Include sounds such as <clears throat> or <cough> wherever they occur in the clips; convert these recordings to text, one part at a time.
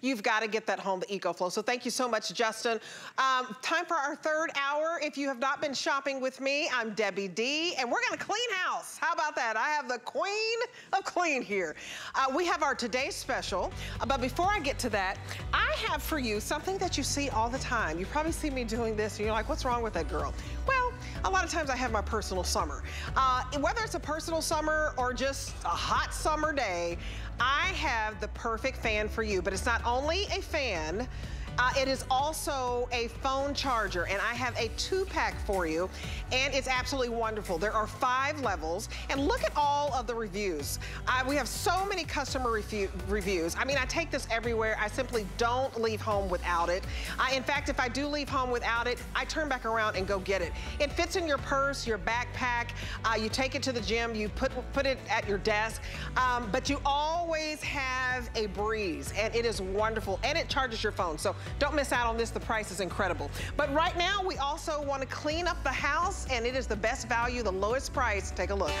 you've got to get that home, the EcoFlow. So thank you so much, Justin. Um, time for our third hour. If you have not been shopping with me, I'm Debbie D, and we're gonna clean house. How about that? I have the queen of clean here. Uh, we have our today's special, uh, but before I get to that, I have for you something that you see all the time. You probably see me doing this, and you're like, what's wrong with that girl? Well, a lot of times I have my personal summer. Uh, whether it's a personal summer or just a hot summer day, I have the perfect fan for you, but it's not only a fan, uh, it is also a phone charger, and I have a two-pack for you, and it's absolutely wonderful. There are five levels, and look at all of the reviews. Uh, we have so many customer reviews. I mean, I take this everywhere. I simply don't leave home without it. I, in fact, if I do leave home without it, I turn back around and go get it. It fits in your purse, your backpack. Uh, you take it to the gym. You put, put it at your desk. Um, but you always have a breeze, and it is wonderful, and it charges your phone. So don't miss out on this. The price is incredible. But right now, we also want to clean up the house, and it is the best value, the lowest price. Take a look.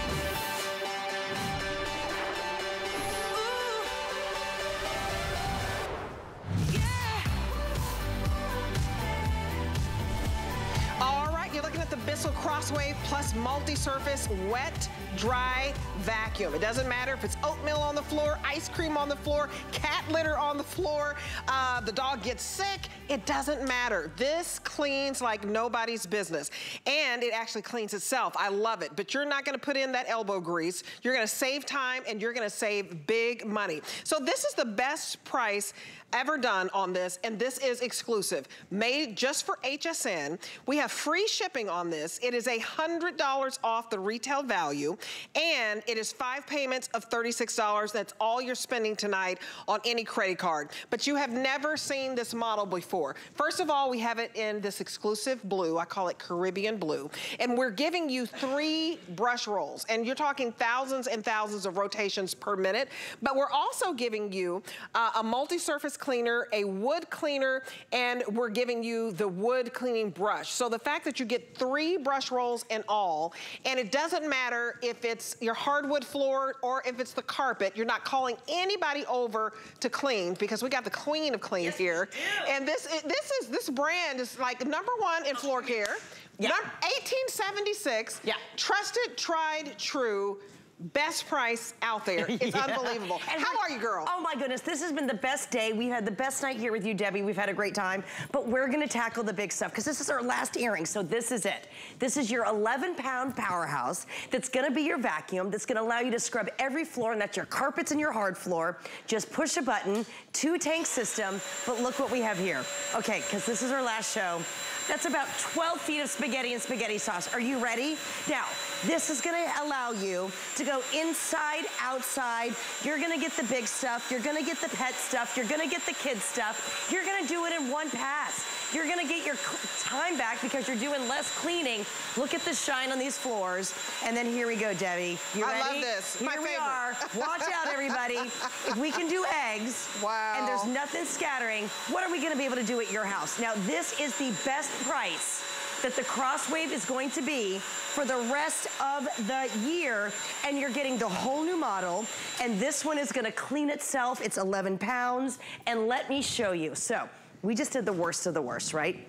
Bissell Crosswave plus multi-surface wet, dry vacuum. It doesn't matter if it's oatmeal on the floor, ice cream on the floor, cat litter on the floor, uh, the dog gets sick, it doesn't matter. This cleans like nobody's business. And it actually cleans itself. I love it. But you're not gonna put in that elbow grease. You're gonna save time and you're gonna save big money. So this is the best price ever done on this, and this is exclusive. Made just for HSN. We have free shipping on this. It is $100 off the retail value, and it is five payments of $36. That's all you're spending tonight on any credit card. But you have never seen this model before. First of all, we have it in this exclusive blue. I call it Caribbean blue. And we're giving you three brush rolls, and you're talking thousands and thousands of rotations per minute. But we're also giving you uh, a multi-surface cleaner, a wood cleaner, and we're giving you the wood cleaning brush. So the fact that you get three brush rolls in all, and it doesn't matter if it's your hardwood floor or if it's the carpet, you're not calling anybody over to clean because we got the queen of cleans yes, here. And this, this is, this brand is like number one in floor care. Yeah. 1876. Yeah. Trusted, tried, true best price out there. <laughs> It's yeah. unbelievable. And How are you, girl? Oh my goodness, this has been the best day. We've had the best night here with you, Debbie. We've had a great time, but we're gonna tackle the big stuff because this is our last earring, so this is it. This is your 11 pound powerhouse that's gonna be your vacuum, that's gonna allow you to scrub every floor, and that's your carpets and your hard floor. Just push a button, two tank system, but look what we have here. Okay, because this is our last show. That's about 12 feet of spaghetti and spaghetti sauce. Are you ready? Now, this is gonna allow you to go inside, outside. You're gonna get the big stuff. You're gonna get the pet stuff. You're gonna get the kid stuff. You're gonna do it in one pass. You're gonna get your time back because you're doing less cleaning. Look at the shine on these floors. And then here we go, Debbie. You ready? I love this. Here My we favorite. are. Watch out, everybody. if we can do eggs, wow. and there's nothing scattering, what are we gonna be able to do at your house? Now, this is the best price that the Crosswave is going to be for the rest of the year. And you're getting the whole new model. And this one is gonna clean itself. It's 11 pounds. And let me show you. So we just did the worst of the worst, right?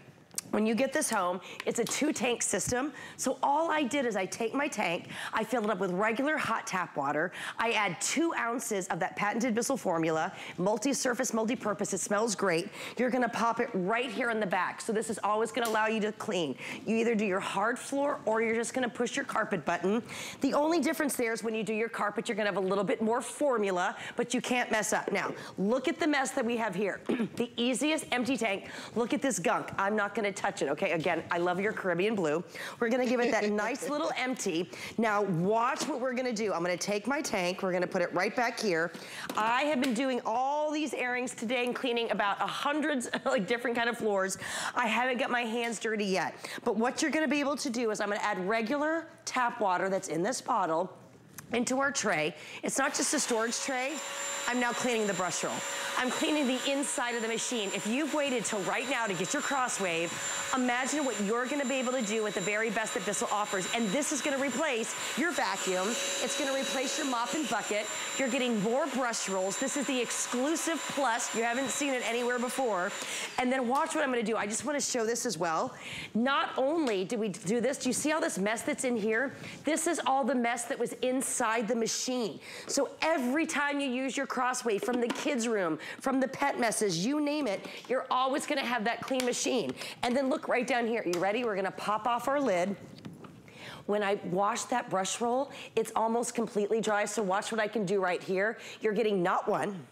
When you get this home, it's a two tank system. So all I did is I take my tank, I fill it up with regular hot tap water. I add two ounces of that patented Bissell formula, multi-surface, multi-purpose. It smells great. You're gonna pop it right here in the back. So this is always gonna allow you to clean. You either do your hard floor or you're just gonna push your carpet button. The only difference there is when you do your carpet, you're gonna have a little bit more formula, but you can't mess up. Now, look at the mess that we have here. <clears throat> the easiest empty tank. Look at this gunk. I'm not gonna touch it, okay? Again, I love your Caribbean blue. We're gonna give it that nice <laughs> little empty. Now watch what we're gonna do. I'm gonna take my tank, we're gonna put it right back here. I have been doing all these airings today and cleaning about a hundreds, like different kind of floors. I haven't got my hands dirty yet. But what you're gonna be able to do is I'm gonna add regular tap water that's in this bottle into our tray. It's not just a storage tray. I'm now cleaning the brush roll. I'm cleaning the inside of the machine. If you've waited till right now to get your Crosswave, imagine what you're gonna be able to do with the very best that Bissell offers. And this is gonna replace your vacuum. It's gonna replace your mop and bucket. You're getting more brush rolls. This is the exclusive plus. You haven't seen it anywhere before. And then watch what I'm gonna do. I just wanna show this as well. Not only do we do this, do you see all this mess that's in here? This is all the mess that was inside the machine. So every time you use your Crosswave from the kids' room, from the pet messes, you name it, you're always gonna have that clean machine. And then look right down here. You ready? We're gonna pop off our lid. When I wash that brush roll, it's almost completely dry, so watch what I can do right here. You're getting not one,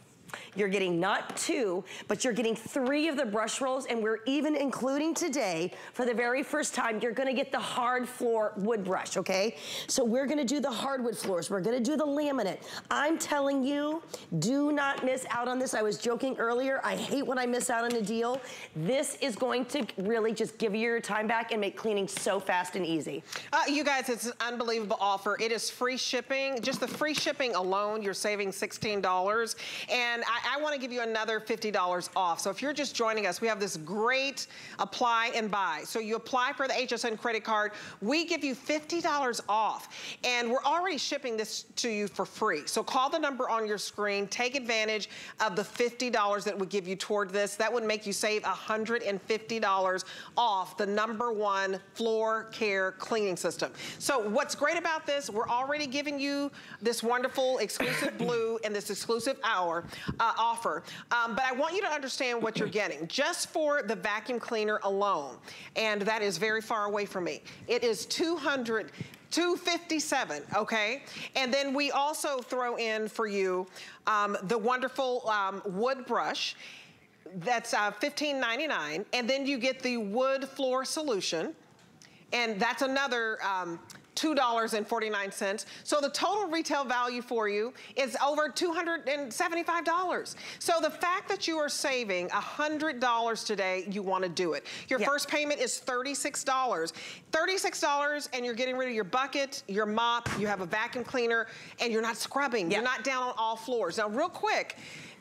you're getting not two, but you're getting three of the brush rolls, and we're even including today, for the very first time, you're gonna get the hard floor wood brush, okay? So we're gonna do the hardwood floors. We're gonna do the laminate. I'm telling you, do not miss out on this. I was joking earlier, I hate when I miss out on a deal. This is going to really just give you your time back and make cleaning so fast and easy. Uh, you guys, it's an unbelievable offer. It is free shipping. Just the free shipping alone, you're saving $16. And and I, I want to give you another $50 off. So if you're just joining us, we have this great apply and buy. So you apply for the HSN credit card, we give you $50 off. And we're already shipping this to you for free. So call the number on your screen, take advantage of the $50 that we give you toward this. That would make you save $150 off the number one floor care cleaning system. So what's great about this, we're already giving you this wonderful exclusive blue and this exclusive hour uh, offer. Um, but I want you to understand what you're getting just for the vacuum cleaner alone. And that is very far away from me. It is 200 257 okay and then we also throw in for you um, the wonderful um, wood brush that's uh, $15.99 and then you get the wood floor solution and that's another um, $2.49. So the total retail value for you is over $275. So the fact that you are saving $100 today, you want to do it. Your yep. first payment is $36. $36 and you're getting rid of your bucket, your mop, you have a vacuum cleaner, and you're not scrubbing. Yep. You're not down on all floors. Now real quick,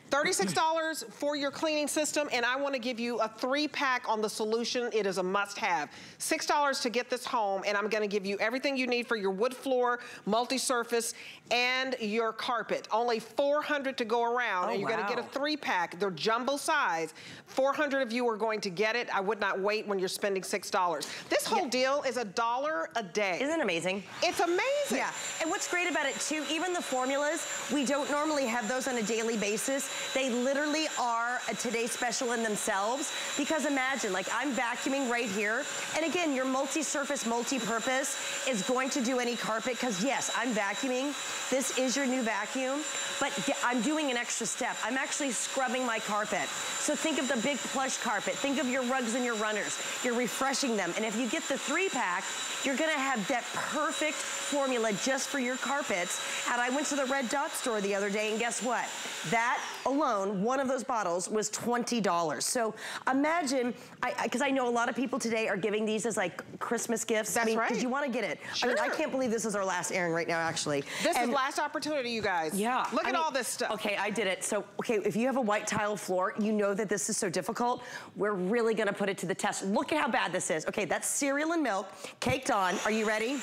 $36 for your cleaning system, and I wanna give you a three pack on the solution. It is a must have. $6 to get this home, and I'm gonna give you everything you need for your wood floor, multi-surface, and your carpet. Only 400 to go around, oh, and you're wow. gonna get a three pack. They're jumbo size. 400 of you are going to get it. I would not wait when you're spending $6. This whole yeah. deal is a dollar a day. Isn't it amazing? It's amazing. Yeah, and what's great about it too, even the formulas, we don't normally have those on a daily basis. They literally are a today special in themselves because imagine, like I'm vacuuming right here. And again, your multi-surface, multi-purpose is going to do any carpet because yes, I'm vacuuming. This is your new vacuum, but I'm doing an extra step. I'm actually scrubbing my carpet. So think of the big plush carpet. Think of your rugs and your runners. You're refreshing them. And if you get the three pack, you're gonna have that perfect formula just for your carpets. And I went to the Red Dot store the other day and guess what? That alone, one of those bottles was $20. So imagine, because I, I, I, know a lot of people today are giving these as like Christmas gifts. That's I mean, right. Because you want to get it. Sure. I, mean, I, can't believe this is our last airing right now, actually. This and is last opportunity, you guys. Yeah. Look I at mean, all this stuff. Okay, I did it. So, okay, if you have a white tile floor, you know that this is so difficult. We're really going to put it to the test. Look at how bad this is. Okay, that's cereal and milk caked on. Are you ready?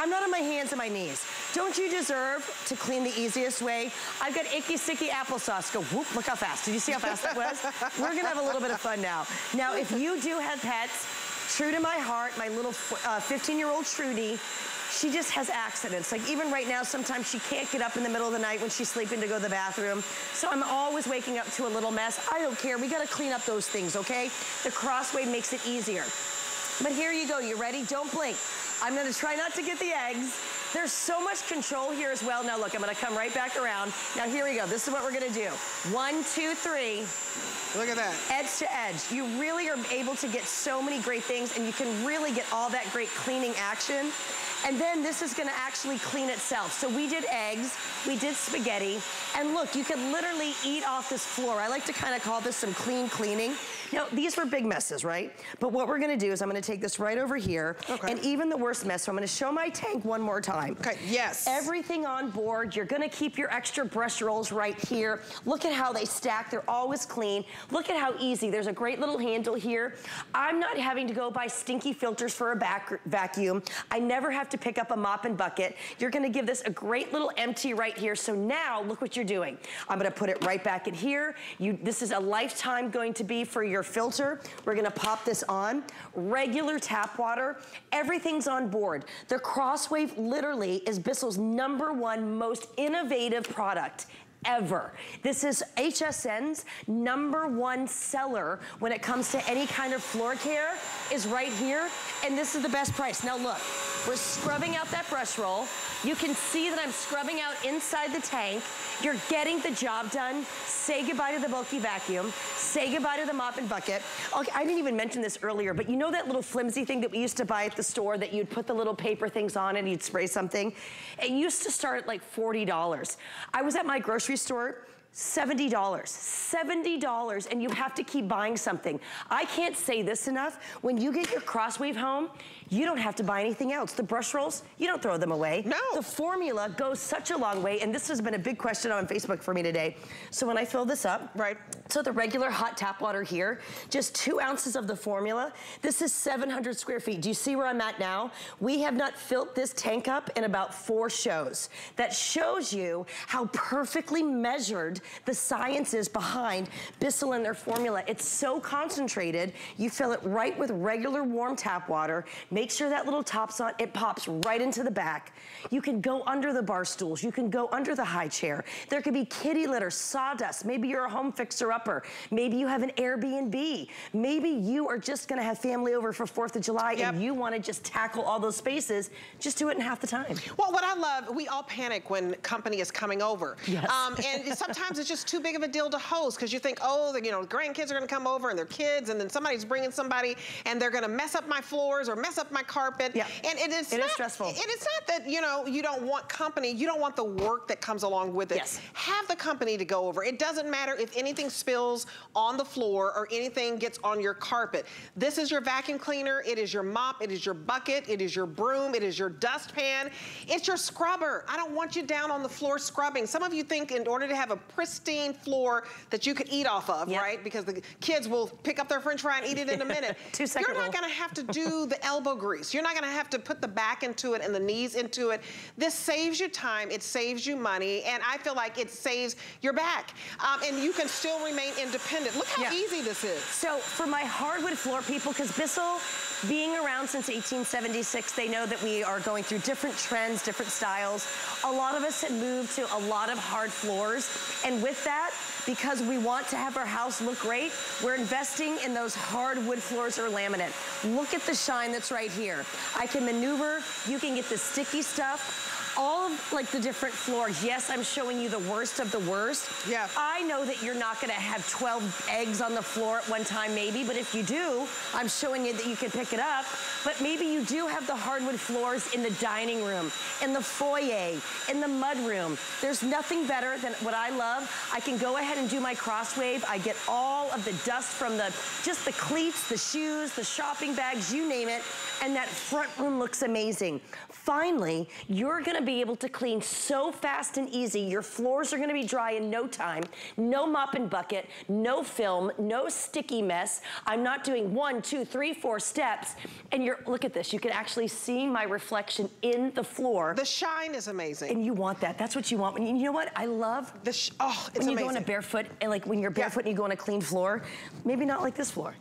I'm not on my hands and my knees. Don't you deserve to clean the easiest way? I've got icky, sticky applesauce. Go whoop, look how fast. Did you see how fast that was? We're gonna have a little bit of fun now. Now, if you do have pets, true to my heart, my little 15-year-old uh, Trudy, she just has accidents. Like even right now, sometimes she can't get up in the middle of the night when she's sleeping to go to the bathroom. So I'm always waking up to a little mess. I don't care. We gotta clean up those things, okay? The Crosswave makes it easier. But here you go. You ready? Don't blink. I'm gonna try not to get the eggs. There's so much control here as well. Now look, I'm gonna come right back around. Now here we go. This is what we're gonna do. One, two, three. Look at that. Edge to edge. You really are able to get so many great things and you can really get all that great cleaning action. And then this is gonna actually clean itself. So we did eggs, we did spaghetti, and look, you can literally eat off this floor. I like to kind of call this some clean cleaning. Now, these were big messes, right? But what we're gonna do is I'm gonna take this right over here, okay. and even the worst mess, so I'm gonna show my tank one more time. Okay, yes. Everything on board, you're gonna keep your extra brush rolls right here. Look at how they stack, they're always clean. Look at how easy, there's a great little handle here. I'm not having to go buy stinky filters for a back vacuum. I never have to pick up a mop and bucket. You're gonna give this a great little empty right here. So now, look what you're doing. I'm gonna put it right back in here. You, this is a lifetime going to be for your filter. We're gonna pop this on. Regular tap water, everything's on board. The Crosswave literally is Bissell's number one most innovative product ever. This is HSN's number one seller when it comes to any kind of floor care is right here. And this is the best price. Now look, we're scrubbing out that brush roll. You can see that I'm scrubbing out inside the tank. You're getting the job done. Say goodbye to the bulky vacuum. Say goodbye to the mop and bucket. Okay, I didn't even mention this earlier, but you know that little flimsy thing that we used to buy at the store that you'd put the little paper things on and you'd spray something? It used to start at like $40. I was at my grocery store $70, $70, and you have to keep buying something. I can't say this enough. When you get your Crosswave home, you don't have to buy anything else. The brush rolls, you don't throw them away. No. The formula goes such a long way, and this has been a big question on Facebook for me today. So when I fill this up, right. so the regular hot tap water here, just two ounces of the formula. This is 700 square feet. Do you see where I'm at now? We have not filled this tank up in about four shows. That shows you how perfectly measured the science is behind Bissell and their formula. It's so concentrated, you fill it right with regular warm tap water, Make sure that little top's on, it pops right into the back. You can go under the bar stools. You can go under the high chair. There could be kitty litter, sawdust. Maybe you're a home fixer-upper. Maybe you have an Airbnb. Maybe you are just gonna have family over for 4th of July yep. and you wanna just tackle all those spaces. Just do it in half the time. Well, what I love, we all panic when company is coming over. Yes. Um, and sometimes it's just too big of a deal to host because you think, oh, the, you know, grandkids are gonna come over and their kids and then somebody's bringing somebody and they're gonna mess up my floors or mess up my carpet. Yeah. And it is it not, is stressful. And it's not that, you know, you don't want company. You don't want the work that comes along with it. Yes. Have the company to go over. It doesn't matter if anything spills on the floor or anything gets on your carpet. This is your vacuum cleaner. It is your mop. It is your bucket. It is your broom. It is your dustpan. It's your scrubber. I don't want you down on the floor scrubbing. Some of you think in order to have a pristine floor that you could eat off of, yep. right? Because the kids will pick up their french fry and eat it in a minute. <laughs> Two. You're not going to have to do the elbow grease. You're not gonna have to put the back into it and the knees into it. This saves you time, it saves you money, and I feel like it saves your back. Um, and you can still remain independent. Look how yeah. easy this is. So for my hardwood floor people, because Bissell, being around since 1876, they know that we are going through different trends, different styles. A lot of us have moved to a lot of hard floors, and with that, because we want to have our house look great, we're investing in those hardwood floors or laminate. Look at the shine that's right here. I can maneuver, you can get the sticky stuff all of like the different floors. Yes, I'm showing you the worst of the worst. Yeah. I know that you're not gonna have 12 eggs on the floor at one time maybe, but if you do, I'm showing you that you can pick it up. But maybe you do have the hardwood floors in the dining room, in the foyer, in the mud room. There's nothing better than what I love. I can go ahead and do my crosswave. I get all of the dust from the, just the cleats, the shoes, the shopping bags, you name it. And that front room looks amazing. Finally, you're gonna be able to clean so fast and easy. Your floors are gonna be dry in no time. No mop and bucket, no film, no sticky mess. I'm not doing one, two, three, four steps. And you're, look at this, you can actually see my reflection in the floor. The shine is amazing. And you want that, that's what you want. you, you know what, I love the oh, it's when you amazing. go on a barefoot, and like when you're barefoot yeah. and you go on a clean floor, maybe not like this floor.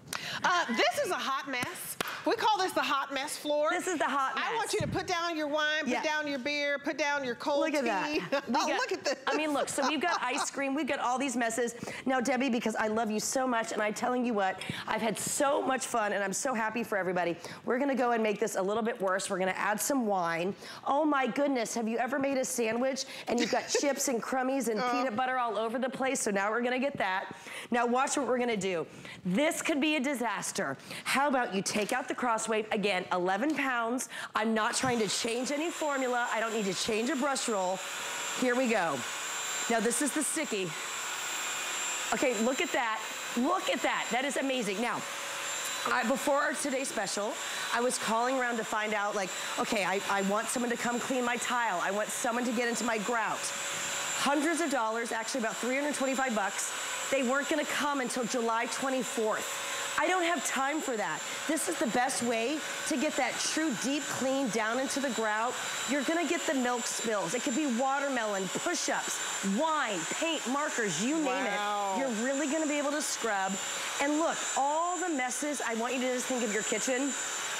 Uh, this is a hot mess. We call this the hot mess floor. This is the hot mess. I want you to put down your wine, put yeah. down your beer, put down your cold look at tea. That. <laughs> oh, got, look at this. I mean, look, so we've got <laughs> ice cream, we've got all these messes. Now, Debbie, because I love you so much, and I'm telling you what, I've had so much fun, and I'm so happy for everybody. We're gonna go and make this a little bit worse. We're gonna add some wine. Oh my goodness, have you ever made a sandwich and you've got <laughs> chips and crummies and oh. peanut butter all over the place? So now we're gonna get that. Now watch what we're gonna do. This could be a disaster. How about you take out the Crosswave. Again, 11 pounds. I'm not trying to change any formula. I don't need to change a brush roll. Here we go. Now this is the sticky. Okay, look at that. Look at that. That is amazing. Now, I, before our today special, I was calling around to find out like, okay, I, I want someone to come clean my tile. I want someone to get into my grout. Hundreds of dollars, actually about 325 bucks. They weren't gonna come until July 24th. I don't have time for that. This is the best way to get that true deep clean down into the grout. You're gonna get the milk spills. It could be watermelon, push-ups, wine, paint, markers, you name wow. it. You're really gonna be able to scrub. And look, all the messes, I want you to just think of your kitchen.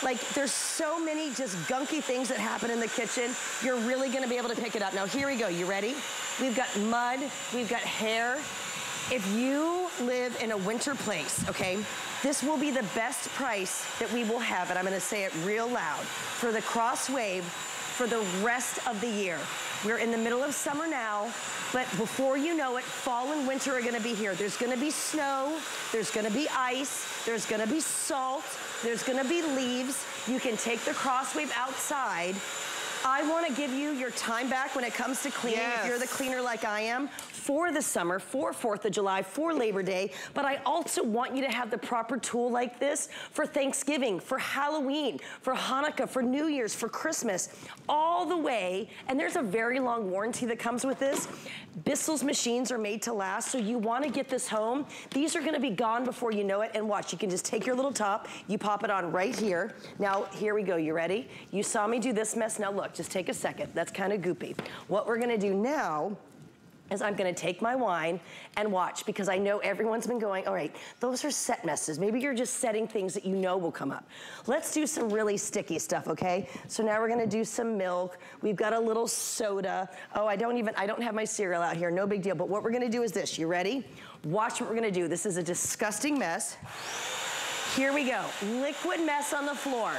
Like there's so many just gunky things that happen in the kitchen. You're really gonna be able to pick it up. Now here we go, you ready? We've got mud, we've got hair. If you live in a winter place, okay, this will be the best price that we will have, and I'm gonna say it real loud, for the Crosswave for the rest of the year. We're in the middle of summer now, but before you know it, fall and winter are gonna be here. There's gonna be snow, there's gonna be ice, there's gonna be salt, there's gonna be leaves. You can take the Crosswave outside I wanna give you your time back when it comes to cleaning, yes. if you're the cleaner like I am, for the summer, for 4th of July, for Labor Day, but I also want you to have the proper tool like this for Thanksgiving, for Halloween, for Hanukkah, for New Year's, for Christmas, all the way, and there's a very long warranty that comes with this. Bissell's machines are made to last, so you wanna get this home. These are gonna be gone before you know it, and watch, you can just take your little top, you pop it on right here. Now, here we go, you ready? You saw me do this mess, now look, just take a second. That's kind of goopy. What we're gonna do now is I'm gonna take my wine and watch because I know everyone's been going, all right, those are set messes. Maybe you're just setting things that you know will come up. Let's do some really sticky stuff, okay? So now we're gonna do some milk. We've got a little soda. Oh, I don't even, I don't have my cereal out here, no big deal. But what we're gonna do is this, you ready? Watch what we're gonna do. This is a disgusting mess. Here we go, liquid mess on the floor.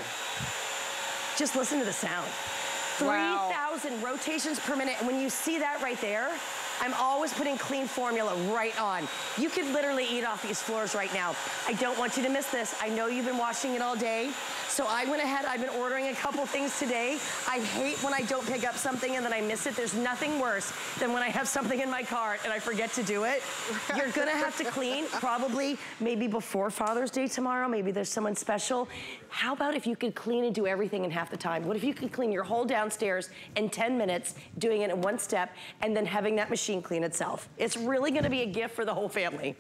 Just listen to the sound. 3,000 wow. rotations per minute. And when you see that right there, I'm always putting clean formula right on. You could literally eat off these floors right now. I don't want you to miss this. I know you've been washing it all day. So I went ahead, I've been ordering a couple things today. I hate when I don't pick up something and then I miss it. There's nothing worse than when I have something in my cart and I forget to do it. You're gonna have to clean probably maybe before Father's Day tomorrow. Maybe there's someone special. How about if you could clean and do everything in half the time? What if you could clean your whole downstairs in 10 minutes, doing it in one step, and then having that machine clean itself? It's really gonna be a gift for the whole family.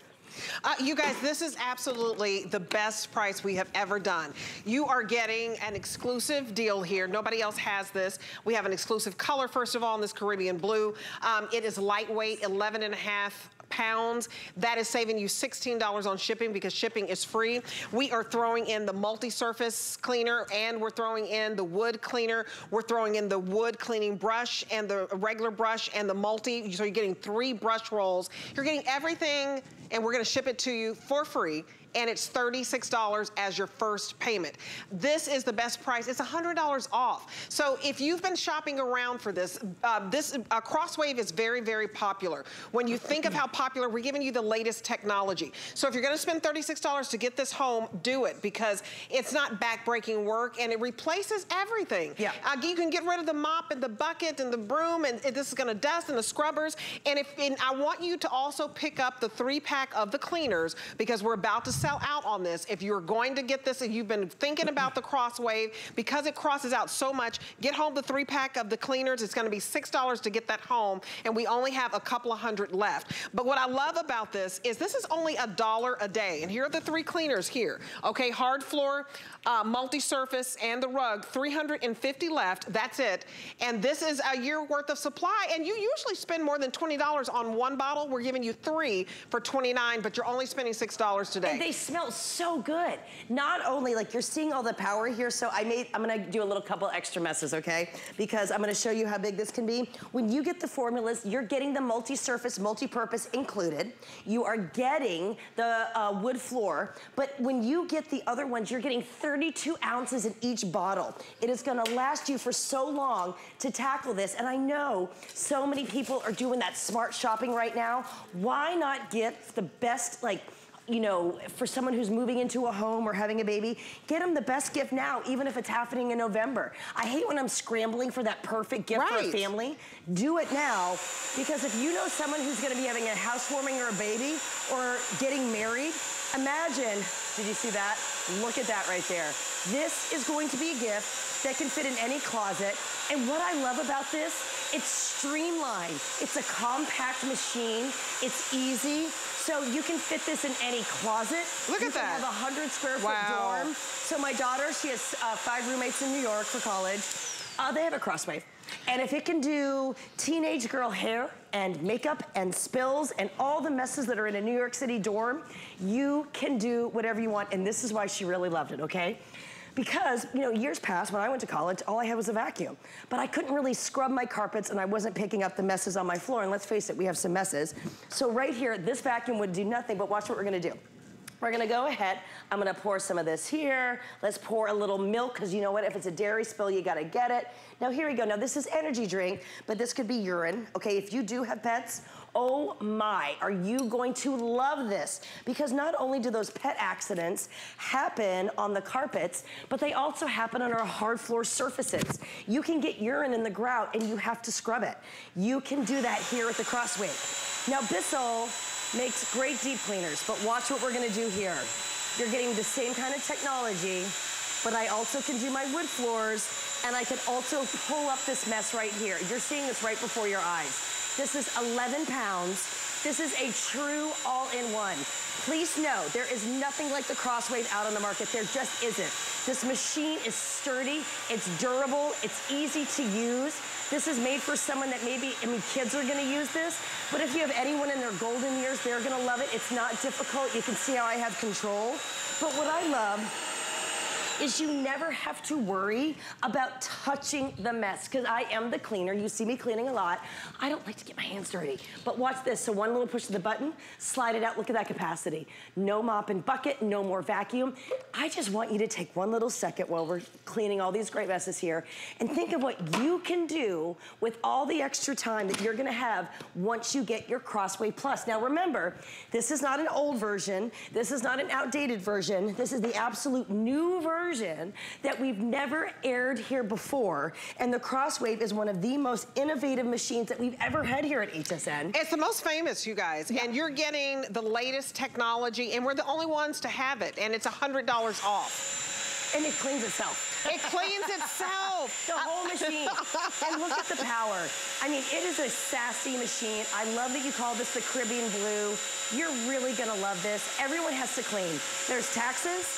Uh, you guys, this is absolutely the best price we have ever done. You are getting an exclusive deal here. Nobody else has this. We have an exclusive color, first of all, in this Caribbean blue. Um, it is lightweight, 11 and a half pounds. That is saving you $16 on shipping because shipping is free. We are throwing in the multi-surface cleaner and we're throwing in the wood cleaner. We're throwing in the wood cleaning brush and the regular brush and the multi. So you're getting three brush rolls. You're getting everything and we're gonna ship it to you for free and it's $36 as your first payment. This is the best price. It's $100 off. So if you've been shopping around for this, uh, this uh, Crosswave is very, very popular. When you think of how popular, we're giving you the latest technology. So if you're gonna spend $36 to get this home, do it because it's not backbreaking work and it replaces everything. Yeah. Uh, you can get rid of the mop and the bucket and the broom and, and this is gonna dust and the scrubbers. And if and I want you to also pick up the three pack of the cleaners because we're about to sell out on this. If you're going to get this if you've been thinking about the Crosswave, because it crosses out so much, get home the three pack of the cleaners. It's gonna be $6 to get that home, and we only have a couple of hundred left. But what I love about this is this is only a dollar a day, and here are the three cleaners here. Okay, hard floor, uh, multi-surface, and the rug, 350 left, that's it. And this is a year worth of supply, and you usually spend more than $20 on one bottle. We're giving you three for 29, but you're only spending $6 today And they smell so good. Not only, like you're seeing all the power here, so I made, I'm gonna do a little couple extra messes, okay? Because I'm gonna show you how big this can be. When you get the formulas, you're getting the multi-surface, multi-purpose included. You are getting the uh, wood floor, but when you get the other ones, you're getting 32 ounces in each bottle. It is gonna last you for so long to tackle this, and I know so many people are doing that smart shopping right now. Why not get the best, like, you know, for someone who's moving into a home or having a baby, get them the best gift now, even if it's happening in November. I hate when I'm scrambling for that perfect gift right. for a family. Do it now, because if you know someone who's gonna be having a housewarming or a baby or getting married, imagine, did you see that? Look at that right there. This is going to be a gift that can fit in any closet. And what I love about this, it's streamlined. It's a compact machine. It's easy. So you can fit this in any closet. Look you at that. You have a 100 square foot wow. dorm. So my daughter, she has uh, five roommates in New York for college. Uh, they have a crosswave. And if it can do teenage girl hair and makeup and spills and all the messes that are in a New York City dorm, you can do whatever you want. And this is why she really loved it, okay? Because, you know, years past, when I went to college, all I had was a vacuum. But I couldn't really scrub my carpets and I wasn't picking up the messes on my floor. And let's face it, we have some messes. So right here, this vacuum would do nothing, but watch what we're gonna do. We're gonna go ahead, I'm gonna pour some of this here. Let's pour a little milk, because you know what, if it's a dairy spill, you gotta get it. Now here we go, now this is energy drink, but this could be urine, okay? If you do have pets, oh my, are you going to love this? Because not only do those pet accidents happen on the carpets, but they also happen on our hard floor surfaces. You can get urine in the grout and you have to scrub it. You can do that here at the Crosswave. Now Bissell makes great deep cleaners, but watch what we're gonna do here. You're getting the same kind of technology, but I also can do my wood floors and I can also pull up this mess right here. You're seeing this right before your eyes. This is 11 pounds. This is a true all-in-one. Please know, there is nothing like the Crosswave out on the market. There just isn't. This machine is sturdy, it's durable, it's easy to use. This is made for someone that maybe, I mean, kids are gonna use this, but if you have anyone in their golden years, they're gonna love it. It's not difficult. You can see how I have control. But what I love is you never have to worry about touching the mess because I am the cleaner. You see me cleaning a lot. I don't like to get my hands dirty. But watch this. So one little push of the button, slide it out. Look at that capacity. No mop and bucket, no more vacuum. I just want you to take one little second while we're cleaning all these great messes here and think of what you can do with all the extra time that you're gonna have once you get your Crosswave Plus. Now remember, this is not an old version. This is not an outdated version. This is the absolute new version version that we've never aired here before. And the Crosswave is one of the most innovative machines that we've ever had here at HSN. It's the most famous, you guys. Yeah. And you're getting the latest technology, and we're the only ones to have it. And it's $100 off. And it cleans itself. It cleans itself. <laughs> the whole machine. and look at the power. I mean, it is a sassy machine. I love that you call this the Caribbean Blue. You're really gonna love this. Everyone has to clean. There's taxes,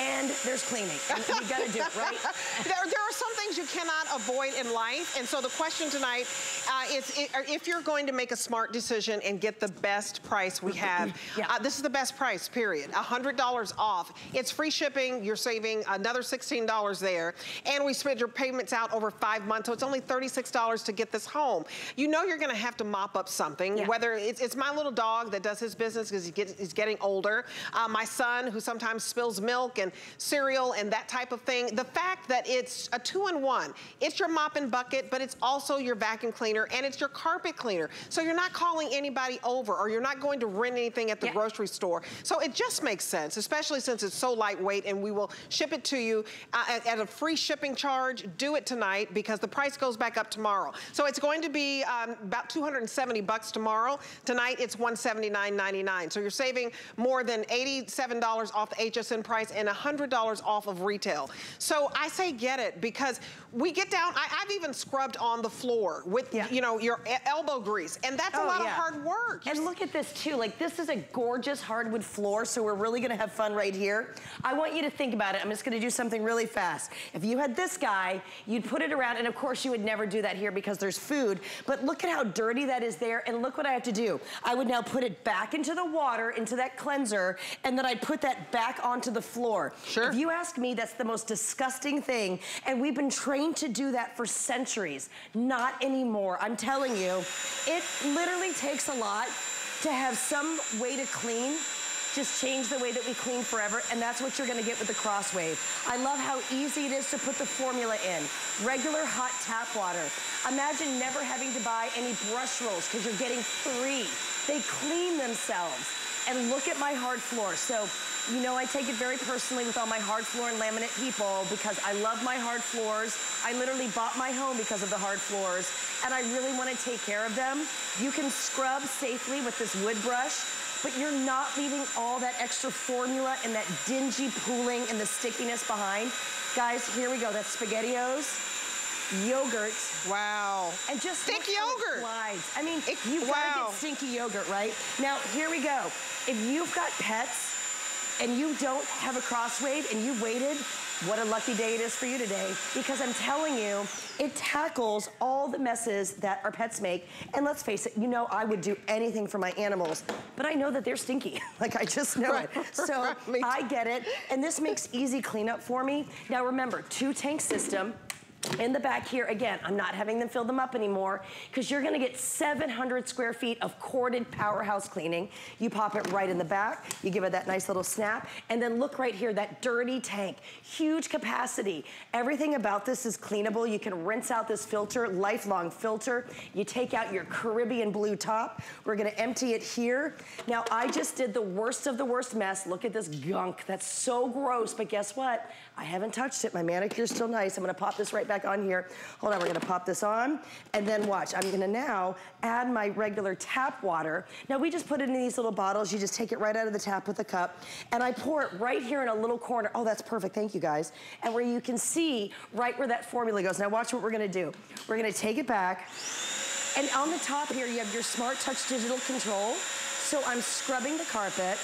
and there's cleaning. you gotta do it, right? <laughs> there, there are some things you cannot avoid in life, and so the question tonight uh, is if you're going to make a smart decision and get the best price we have, <clears throat> yeah. uh, this is the best price, period. $100 off. It's free shipping. You're saving another $16 there, and we spread your payments out over five months, so it's only $36 to get this home. You know you're gonna have to mop up something, yeah. whether it's, it's, my little dog that does his business because he he's getting older, uh, my son who sometimes spills milk and and cereal and that type of thing. The fact that it's a two-in-one, it's your mop and bucket, but it's also your vacuum cleaner and it's your carpet cleaner. So you're not calling anybody over or you're not going to rent anything at the yeah. grocery store. So it just makes sense, especially since it's so lightweight and we will ship it to you uh, at, at, a free shipping charge. Do it tonight because the price goes back up tomorrow. So it's going to be um, about 270 bucks tomorrow. Tonight it's 179.99. So you're saving more than $87 off the HSN price and $100 off of retail. So I say get it because we get down, I, have even scrubbed on the floor with, yeah. you know, your elbow grease. And that's oh, a lot yeah. of hard work. And look at this too. Like this is a gorgeous hardwood floor. So we're really gonna have fun right here. I want you to think about it. I'm just gonna do something really fast. If you had this guy, you'd put it around. And of course you would never do that here because there's food. But look at how dirty that is there. And look what I have to do. I would now put it back into the water, into that cleanser. And then I'd put that back onto the floor. Sure. If you ask me, that's the most disgusting thing. And we've been trained to do that for centuries. Not anymore. I'm telling you, it literally takes a lot to have some way to clean just change the way that we clean forever, and that's what you're gonna get with the Crosswave. I love how easy it is to put the formula in. Regular hot tap water. Imagine never having to buy any brush rolls because you're getting three. They clean themselves. And look at my hard floor. So, you know I take it very personally with all my hard floor and laminate people because I love my hard floors. I literally bought my home because of the hard floors and I really wanna take care of them. You can scrub safely with this wood brush but you're not leaving all that extra formula and that dingy pooling and the stickiness behind. Guys, here we go. That's SpaghettiOs yogurt. Wow. And just thick yogurt. Slides. I mean, it, you wow. gotta get stinky yogurt, right? Now, here we go. If you've got pets and you don't have a crosswave and you waited, what a lucky day it is for you today because I'm telling you, it tackles all the messes that our pets make. And let's face it, you know I would do anything for my animals, but I know that they're stinky. <laughs> like I just know right. it. So I get it. And this makes easy cleanup for me. Now remember, two tank system, in the back here, again, I'm not having them fill them up anymore because you're gonna get 700 square feet of corded powerhouse cleaning. You pop it right in the back, you give it that nice little snap, and then look right here, that dirty tank, huge capacity. Everything about this is cleanable. You can rinse out this filter, lifelong filter. You take out your Caribbean blue top. We're gonna empty it here. Now, I just did the worst of the worst mess. Look at this gunk. That's so gross, but guess what? I haven't touched it. My manicure's still nice. I'm gonna pop this right back on here. Hold on, we're gonna pop this on. And then watch, I'm gonna now add my regular tap water. Now we just put it in these little bottles. You just take it right out of the tap with a cup. And I pour it right here in a little corner. Oh, that's perfect, thank you guys. And where you can see right where that formula goes. Now watch what we're gonna do. We're gonna take it back. And on the top here, you have your Smart Touch digital control. So I'm scrubbing the carpet.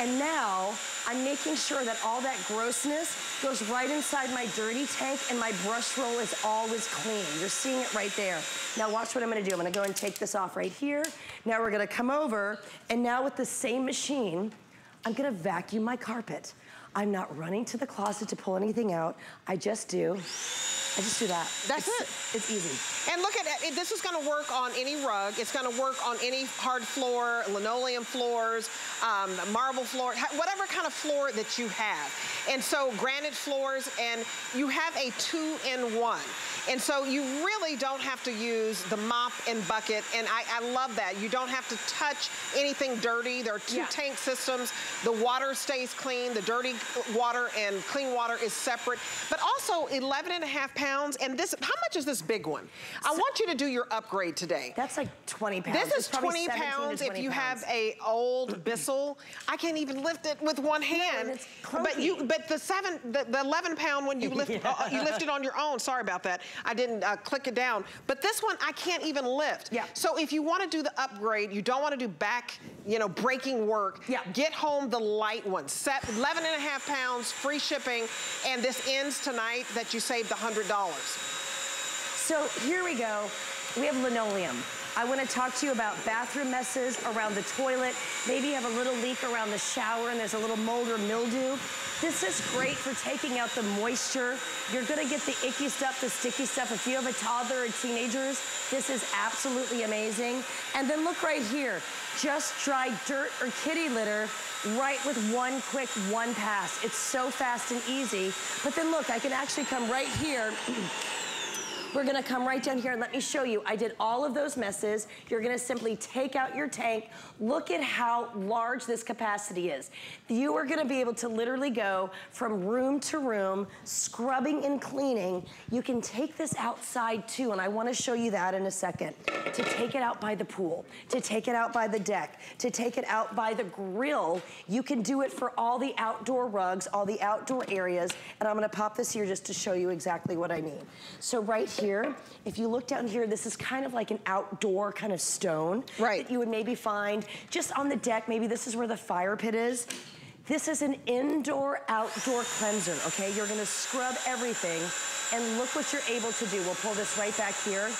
And now I'm making sure that all that grossness goes right inside my dirty tank and my brush roll is always clean. You're seeing it right there. Now watch what I'm gonna do. I'm gonna go and take this off right here. Now we're gonna come over and now with the same machine, I'm gonna vacuum my carpet. I'm not running to the closet to pull anything out. I just do. I just do that. That's it's, it. It's easy. And look at it. This is going to work on any rug. It's going to work on any hard floor, linoleum floors, um, marble floor, whatever kind of floor that you have. And so granite floors, and you have a two-in-one. And so you really don't have to use the mop and bucket. And I, I love that. You don't have to touch anything dirty. There are two yeah. tank systems. The water stays clean. The dirty water and clean water is separate. But also 11 and a half pounds. And this, how much is this big one? I want you to do your upgrade today. That's like 20 pounds. This is 20 pounds 20 if you pounds. have a old Bissell. I can't even lift it with one hand. No, but you, but the seven, the, the 11 pound one you lift, <laughs> yeah. uh, you lift it on your own. Sorry about that. I didn't uh, click it down. But this one, I can't even lift. Yeah. So if you want to do the upgrade, you don't want to do back, you know, breaking work, yeah. get home the light one. Set 11 and a half pounds, free shipping, and this ends tonight that you saved $100. So here we go. We have linoleum. I want to talk to you about bathroom messes around the toilet. Maybe you have a little leak around the shower and there's a little mold or mildew. This is great for taking out the moisture. You're gonna get the icky stuff, the sticky stuff. If you have a toddler or teenagers, this is absolutely amazing. And then look right here, just dry dirt or kitty litter right with one quick one pass. It's so fast and easy. But then look, I can actually come right here <clears throat> We're gonna come right down here and let me show you. I did all of those messes. You're gonna simply take out your tank. Look at how large this capacity is. You are gonna be able to literally go from room to room, scrubbing and cleaning. You can take this outside too, and I wanna show you that in a second. To take it out by the pool, to take it out by the deck, to take it out by the grill. You can do it for all the outdoor rugs, all the outdoor areas, and I'm gonna pop this here just to show you exactly what I mean. So right here, if you look down here, this is kind of like an outdoor kind of stone. Right. That you would maybe find just on the deck. Maybe this is where the fire pit is. This is an indoor outdoor cleanser, okay? You're gonna scrub everything and look what you're able to do. We'll pull this right back here.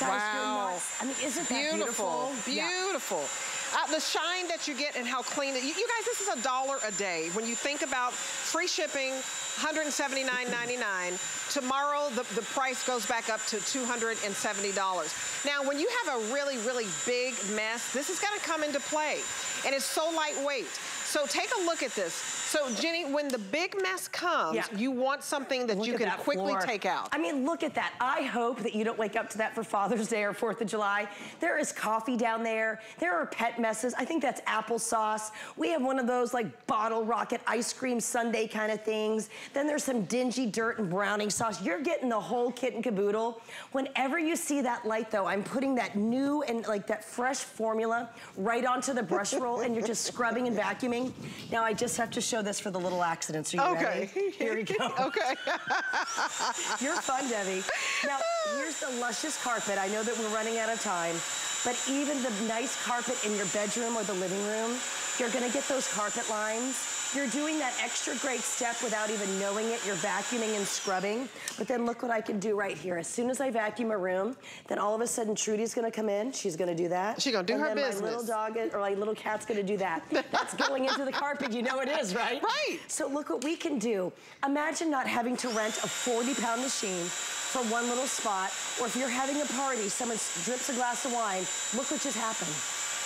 Guys, wow. I mean, isn't that beautiful? Beautiful. beautiful. Yeah. Uh, the shine that you get and how clean it, you, you guys, this is a dollar a day. When you think about free shipping, $179.99. Tomorrow, the, the price goes back up to $270. Now, when you have a really, really big mess, this is gonna come into play. And it's so lightweight. So take a look at this. So Jenny, when the big mess comes, yeah. you want something that look you can quickly floor. take out. I mean, look at that. I hope that you don't wake up to that for Father's Day or 4th of July. There is coffee down there. There are pet messes. I think that's applesauce. We have one of those like bottle rocket ice cream sundae kind of things. Then there's some dingy dirt and browning sauce. You're getting the whole kit and caboodle. Whenever you see that light though, I'm putting that new and like that fresh formula right onto the brush roll and you're just scrubbing and vacuuming. Now I just have to show this for the little accidents. Are you okay. ready? Here we go. <laughs> okay. <laughs> you're fun, Debbie. Now, here's the luscious carpet. I know that we're running out of time, but even the nice carpet in your bedroom or the living room, you're gonna get those carpet lines you're doing that extra great step without even knowing it. You're vacuuming and scrubbing. But then look what I can do right here. As soon as I vacuum a room, then all of a sudden Trudy's gonna come in. She's gonna do that. She's gonna do and her then business. my little dog or my little cat's gonna do that. That's going into the carpet. You know it is, right? Right. So look what we can do. Imagine not having to rent a 40 pound machine for one little spot, or if you're having a party, someone drips a glass of wine, look what just happened.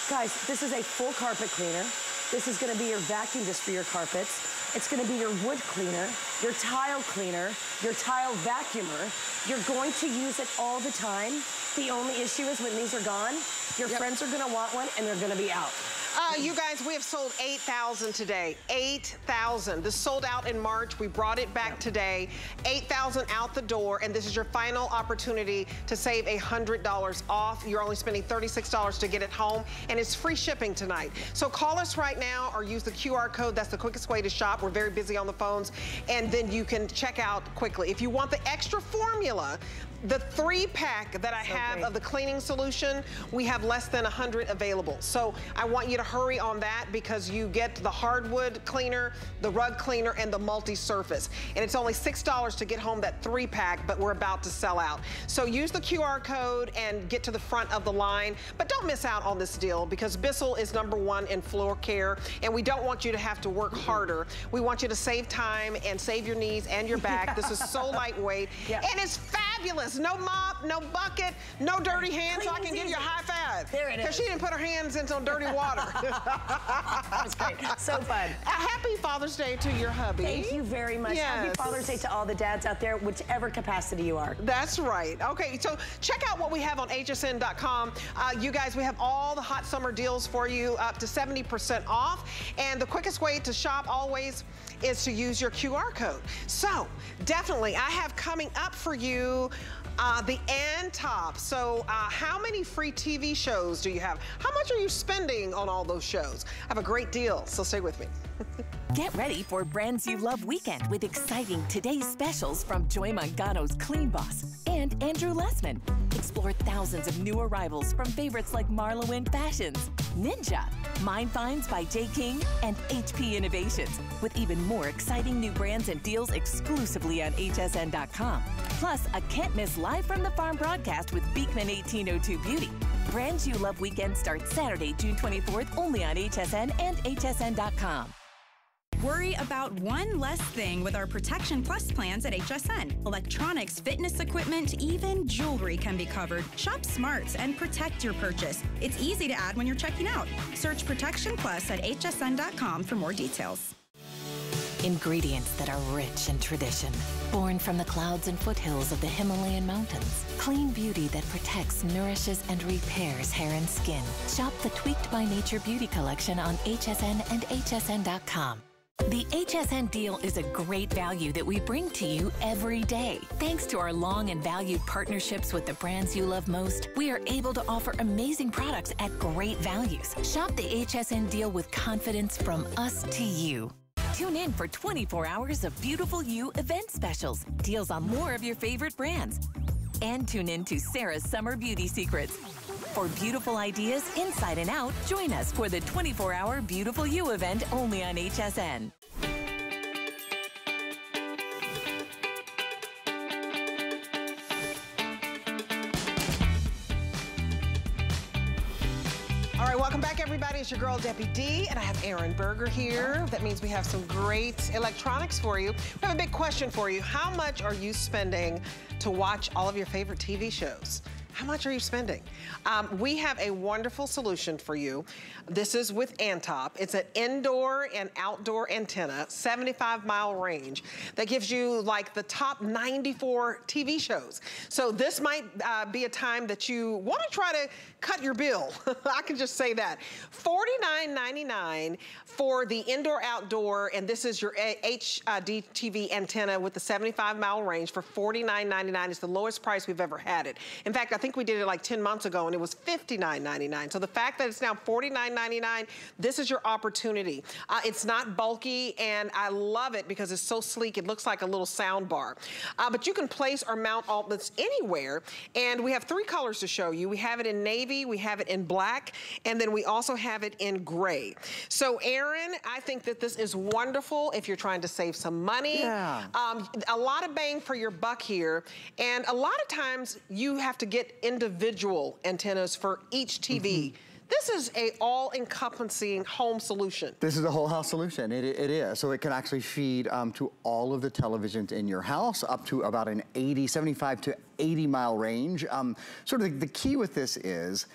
Guys, this is a full carpet cleaner. This is gonna be your vacuum disc for your carpets. It's gonna be your wood cleaner, your tile cleaner, your tile vacuumer. You're going to use it all the time. The only issue is when these are gone, your yep. friends are gonna want one and they're gonna be out. Uh, you guys, we have sold 8,000 today. 8,000. This sold out in March. We brought it back today. 8,000 out the door, and this is your final opportunity to save $100 off. You're only spending $36 to get it home, and it's free shipping tonight. So call us right now or use the QR code. That's the quickest way to shop. We're very busy on the phones, and then you can check out quickly. If you want the extra formula, the three pack that I so have great. of the cleaning solution, we have less than 100 available. So I want you to hurry on that because you get the hardwood cleaner, the rug cleaner, and the multi-surface. And it's only $6 to get home that three pack, but we're about to sell out. So use the QR code and get to the front of the line. But don't miss out on this deal because Bissell is number one in floor care, and we don't want you to have to work mm-hmm. harder. We want you to save time and save your knees and your back. this is so <laughs> lightweight, yep. and it's fabulous. No mop, no bucket, no dirty hands, Clean so I can give you a high five. There it is. Because she didn't put her hands into dirty water. <laughs> <laughs> That's great. So fun. A happy Father's Day to your hubby. Thank you very much. Yes. Happy Father's Day to all the dads out there, whichever capacity you are. That's right. Okay, so check out what we have on hsn.com. Uh, you guys, we have all the hot summer deals for you, up to 70% off. And the quickest way to shop always is to use your QR code. So definitely, I have coming up for you uh, the Antop. So uh, how many free TV shows do you have? How much are you spending on all those shows? I have a great deal, so stay with me. <laughs> Get ready for Brands You Love Weekend with exciting today's specials from Joy Mangano's Clean Boss and Andrew Lessman. Explore thousands of new arrivals from favorites like Marlowe Fashions, Ninja, Mine Finds by Jay King, and HP Innovations, with even more exciting new brands and deals exclusively on hsn.com. Plus, a can't miss live from the farm broadcast with Beekman 1802 Beauty. Brands You Love Weekend starts Saturday, June 24th, only on HSN and hsn.com. Worry about one less thing with our Protection Plus plans at HSN. Electronics, fitness equipment, even jewelry can be covered. Shop smarts and protect your purchase. It's easy to add when you're checking out. Search Protection Plus at hsn.com for more details. Ingredients that are rich in tradition, born from the clouds and foothills of the Himalayan mountains. Clean beauty that protects, nourishes, and repairs hair and skin. Shop the Tweaked by Nature Beauty Collection on HSN and hsn.com. The HSN deal is a great value that we bring to you every day. Thanks to our long and valued partnerships with the brands you love most, we are able to offer amazing products at great values. Shop the HSN deal with confidence from us to you. Tune in for 24 hours of Beautiful You event specials, deals on more of your favorite brands. And tune in to Sarah's Summer Beauty Secrets for beautiful ideas inside and out, join us for the 24 hour Beautiful You event only on HSN. All right, welcome back, everybody. It's your girl, Debbie D, and I have Aaron Berger here. That means we have some great electronics for you. We have a big question for you. How much are you spending to watch all of your favorite TV shows? How much are you spending? Um, we have a wonderful solution for you. This is with Antop. It's an indoor and outdoor antenna, 75 mile range, that gives you like the top 94 TV shows. So this might uh, be a time that you want to try to cut your bill. <laughs> I can just say that. $49.99 for the indoor outdoor, and this is your HD TV antenna with the 75 mile range for $49.99. It's the lowest price we've ever had it. In fact, think we did it like 10 months ago and it was $59.99. So the fact that it's now $49.99, this is your opportunity. Uh, it's not bulky and I love it because it's so sleek. It looks like a little sound bar. Uh, but you can place or mount this anywhere. And we have three colors to show you. We have it in navy, we have it in black, and then we also have it in gray. So Aaron, I think that this is wonderful if you're trying to save some money. Yeah. Um, a lot of bang for your buck here. And a lot of times you have to get individual antennas for each TV. Mm -hmm. This is a all-encompassing home solution. This is a whole house solution, it, it is. So it can actually feed um, to all of the televisions in your house up to about an 80, 75 to 80 mile range. Um, sort of the, the key with this is,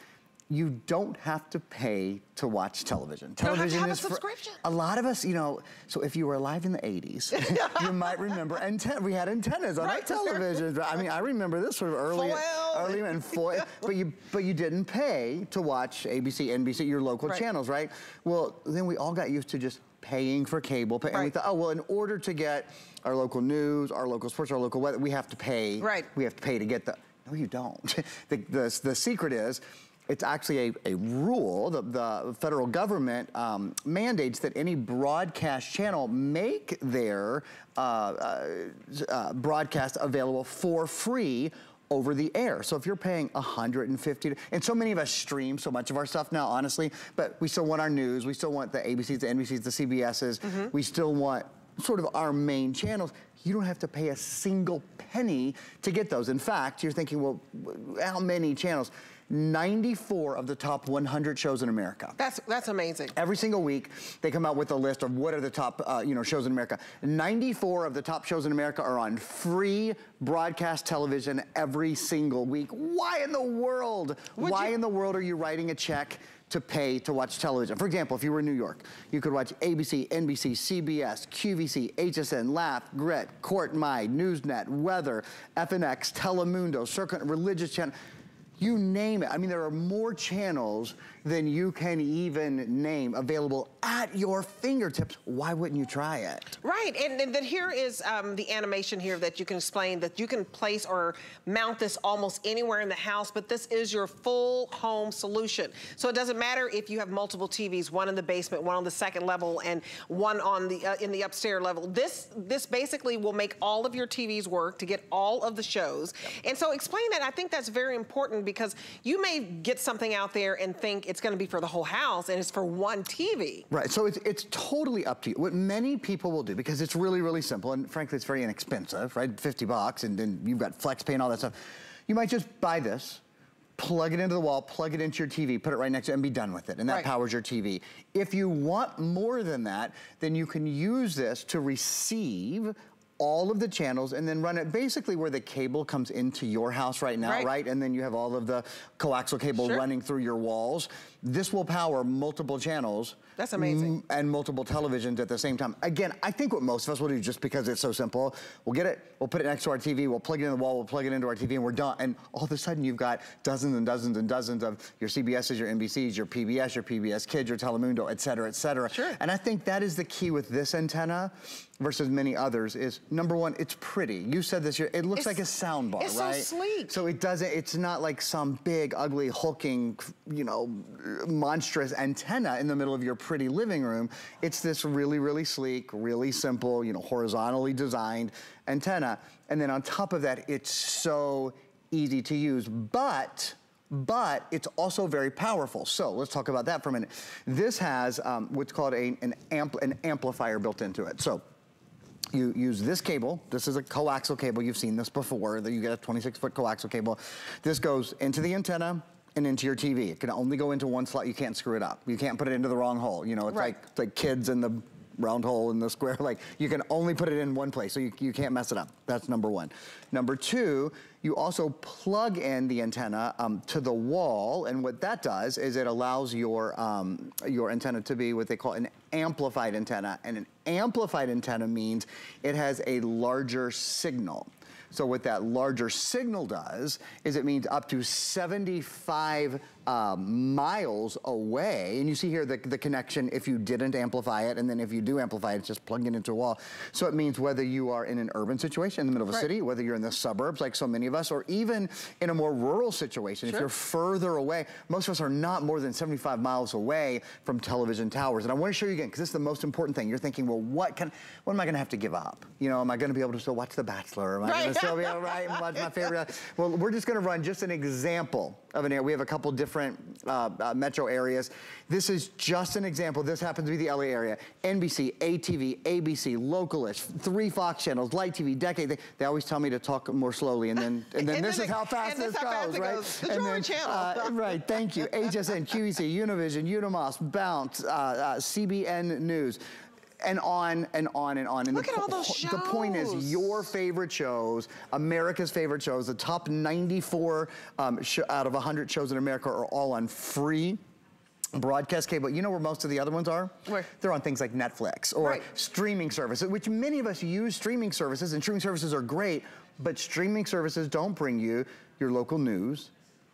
you don't have to pay to watch television. Television is for a lot of us, you know, so if you were alive in the 80s, <laughs> you might remember antenna we had antennas on right. our <laughs> televisions. I mean, I remember this sort of early foil. early and <laughs> foil, but you but you didn't pay to watch ABC, NBC, your local right. channels, right? Well, then we all got used to just paying for cable. Pay, right. And we thought, oh, well, in order to get our local news, our local sports, our local weather, we have to pay. Right. We have to pay to get the, no, you don't. the, the, the secret is it's actually a, a rule. The, the, federal government um, mandates that any broadcast channel make their uh, uh, uh, broadcast available for free over the air. So if you're paying 150, and so many of us stream so much of our stuff now, honestly, but we still want our news, we still want the ABCs, the NBCs, the CBSs, mm -hmm. we still want sort of our main channels. You don't have to pay a single penny to get those. In fact, you're thinking, well, how many channels? 94 of the top 100 shows in America. That's that's amazing. Every single week, they come out with a list of what are the top uh, you know shows in America. 94 of the top shows in America are on free broadcast television every single week. Why in the world? Would Why in the world are you writing a check to pay to watch television. For example, if you were in New York, you could watch ABC, NBC, CBS, QVC, HSN, Laugh, Grit, Court My, Newsnet, Weather, FNX, Telemundo, Circuit, Religious Channel you name it. I mean, there are more channels than you can even name available at your fingertips. Why wouldn't you try it? Right, and, and then here is um, the animation here that you can explain that you can place or mount this almost anywhere in the house, but this is your full home solution. So it doesn't matter if you have multiple TVs, one in the basement, one on the second level, and one on the uh, in the upstairs level. This this basically will make all of your TVs work to get all of the shows. Yep. And so explain that. I think that's very important because you may get something out there and think it's gonna be for the whole house and it's for one TV. Right, so it's, it's totally up to you. What many people will do, because it's really, really simple, and frankly, it's very inexpensive, right? 50 bucks, and then you've got flex pay and all that stuff. You might just buy this, plug it into the wall, plug it into your TV, put it right next to it, and be done with it. And that right. powers your TV. If you want more than that, then you can use this to receive all of the channels and then run it basically where the cable comes into your house right now, right? right? And then you have all of the coaxial cable sure. running through your walls. This will power multiple channels. That's amazing. And multiple televisions at the same time. Again, I think what most of us will do just because it's so simple, we'll get it, we'll put it next to our TV, we'll plug it in the wall, we'll plug it into our TV and we're done. And all of a sudden you've got dozens and dozens and dozens of your CBSs, your NBCs, your PBS, your PBS Kids, your Telemundo, et cetera, et cetera. Sure. And I think that is the key with this antenna versus many others is number one, it's pretty. You said this, it looks it's, like a sound bar, it's right? It's so sleek. So it doesn't, it's not like some big, ugly, hulking, you know, monstrous antenna in the middle of your pretty living room. It's this really, really sleek, really simple, you know, horizontally designed antenna. And then on top of that, it's so easy to use, but but it's also very powerful. So let's talk about that for a minute. This has um, what's called a, an, ampl an amplifier built into it. So you use this cable. This is a coaxial cable. You've seen this before. That you get a 26 foot coaxial cable. This goes into the antenna and into your TV. It can only go into one slot. You can't screw it up. You can't put it into the wrong hole. You know, it's right. like it's like kids in the round hole in the square. <laughs> Like you can only put it in one place, so you, you can't mess it up. That's number one. Number two, you also plug in the antenna um, to the wall, and what that does is it allows your, um, your antenna to be what they call an amplified antenna, and an amplified antenna means it has a larger signal. So what that larger signal does is it means up to 75 um, miles away, and you see here the, the connection if you didn't amplify it, and then if you do amplify it, it's just plugging it into a wall. So it means whether you are in an urban situation in the middle of a right. city, whether you're in the suburbs like so many of us, or even in a more rural situation, sure. if you're further away, most of us are not more than 75 miles away from television towers. And I want to show you again, because this is the most important thing. You're thinking, well, what can, what am I going to have to give up? You know, am I going to be able to still watch The Bachelor? Am I right. going to still be <laughs> able to and watch my <laughs> favorite? Well, we're just going to run just an example of an area. We have a couple different uh, uh, metro areas. This is just an example. This happens to be the LA area. NBC, ATV, ABC, Localish, three Fox channels, Light TV, Decade. They, they always tell me to talk more slowly, and then and then <laughs> and this then is how fast this, goes, fast right? Goes. The and then, channel. Uh, right. Thank you. HSN, QVC, Univision, UniMás, Bounce, uh, uh CBN News and on and on and on. And Look the, at all those shows. The point is your favorite shows, America's favorite shows, the top 94 um, out of 100 shows in America are all on free broadcast cable. You know where most of the other ones are? Where? They're on things like Netflix or right. streaming services, which many of us use streaming services, and streaming services are great, but streaming services don't bring you your local news,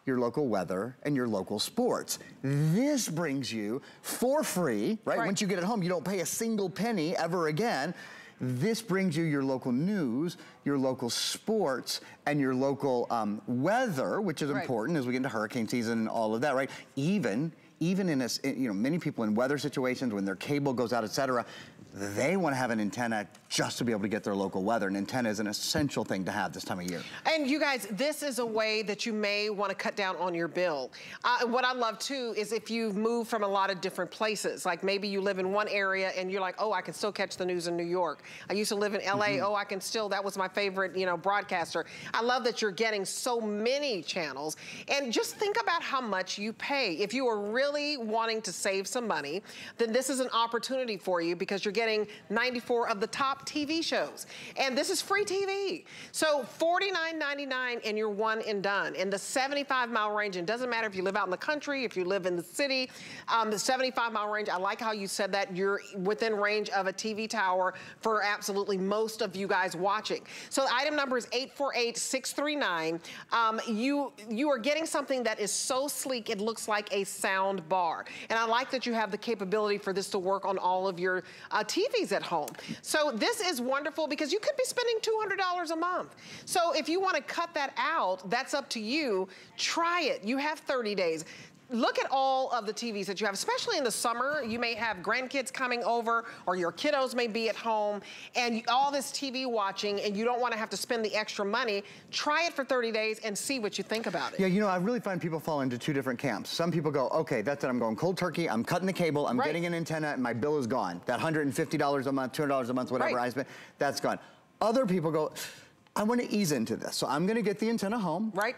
your local weather, and your local sports. This brings you for free, right? right? Once you get it home, you don't pay a single penny ever again. This brings you your local news, your local sports, and your local um, weather, which is right. important as we get into hurricane season and all of that, right? Even even in a, you know, many people in weather situations when their cable goes out, et cetera, they want to have an antenna just to be able to get their local weather. An antenna is an essential thing to have this time of year. And you guys, this is a way that you may want to cut down on your bill. Uh, what I love too is if you've moved from a lot of different places, like maybe you live in one area and you're like, oh, I can still catch the news in New York. I used to live in LA, mm -hmm. oh, I can still, that was my favorite, you know, broadcaster. I love that you're getting so many channels. And just think about how much you pay. If you are really wanting to save some money, then this is an opportunity for you because you're getting 94 of the top TV shows. And this is free TV. So $49.99 and you're one and done. In the 75 mile range, and it doesn't matter if you live out in the country, if you live in the city, um, the 75 mile range, I like how you said that you're within range of a TV tower for absolutely most of you guys watching. So item number is 848639. Um, you, you are getting something that is so sleek, it looks like a sound bar. And I like that you have the capability for this to work on all of your uh, TVs at home. So this is wonderful because you could be spending $200 a month. So if you want to cut that out, that's up to you. Try it. You have 30 days look at all of the TVs that you have, especially in the summer. You may have grandkids coming over or your kiddos may be at home and all this TV watching and you don't want to have to spend the extra money. Try it for 30 days and see what you think about it. Yeah, you know, I really find people fall into two different camps. Some people go, okay, that's it. I'm going cold turkey. I'm cutting the cable. I'm right. getting an antenna and my bill is gone. That $150 a month, $200 a month, whatever right. I spend, that's gone. Other people go, I want to ease into this. So I'm going to get the antenna home. Right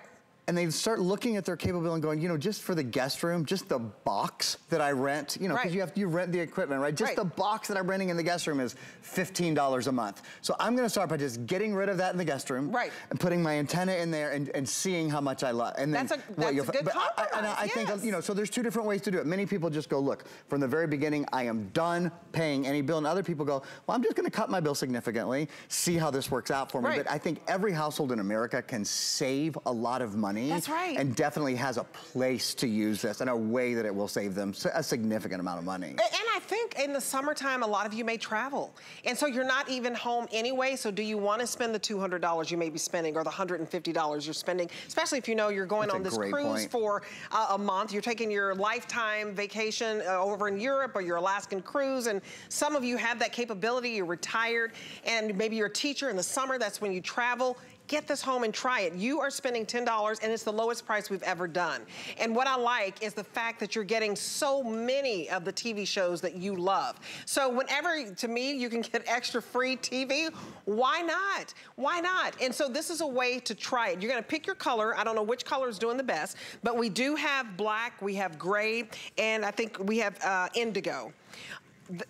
and they start looking at their cable bill and going, you know, just for the guest room, just the box that I rent, you know, because right. you have you rent the equipment, right? Just right. the box that I'm renting in the guest room is $15 a month. So I'm gonna start by just getting rid of that in the guest room. Right. And putting my antenna in there and, and seeing how much I love. And then that's a, that's a good but I, and I, I yes. think, you know, so there's two different ways to do it. Many people just go, look, from the very beginning, I am done paying any bill. And other people go, well, I'm just gonna cut my bill significantly, see how this works out for me. Right. But I think every household in America can save a lot of money. That's right. And definitely has a place to use this in a way that it will save them a significant amount of money. And, I think in the summertime, a lot of you may travel. And so you're not even home anyway. So do you want to spend the $200 you may be spending or the $150 you're spending, especially if you know you're going That's on this cruise point. for uh, a month. You're taking your lifetime vacation uh, over in Europe or your Alaskan cruise. And some of you have that capability. You're retired and maybe you're a teacher in the summer. That's when you travel get this home and try it. You are spending $10 and it's the lowest price we've ever done. And what I like is the fact that you're getting so many of the TV shows that you love. So whenever, to me, you can get extra free TV, why not? Why not? And so this is a way to try it. You're gonna pick your color. I don't know which color is doing the best, but we do have black, we have gray, and I think we have uh, indigo. The,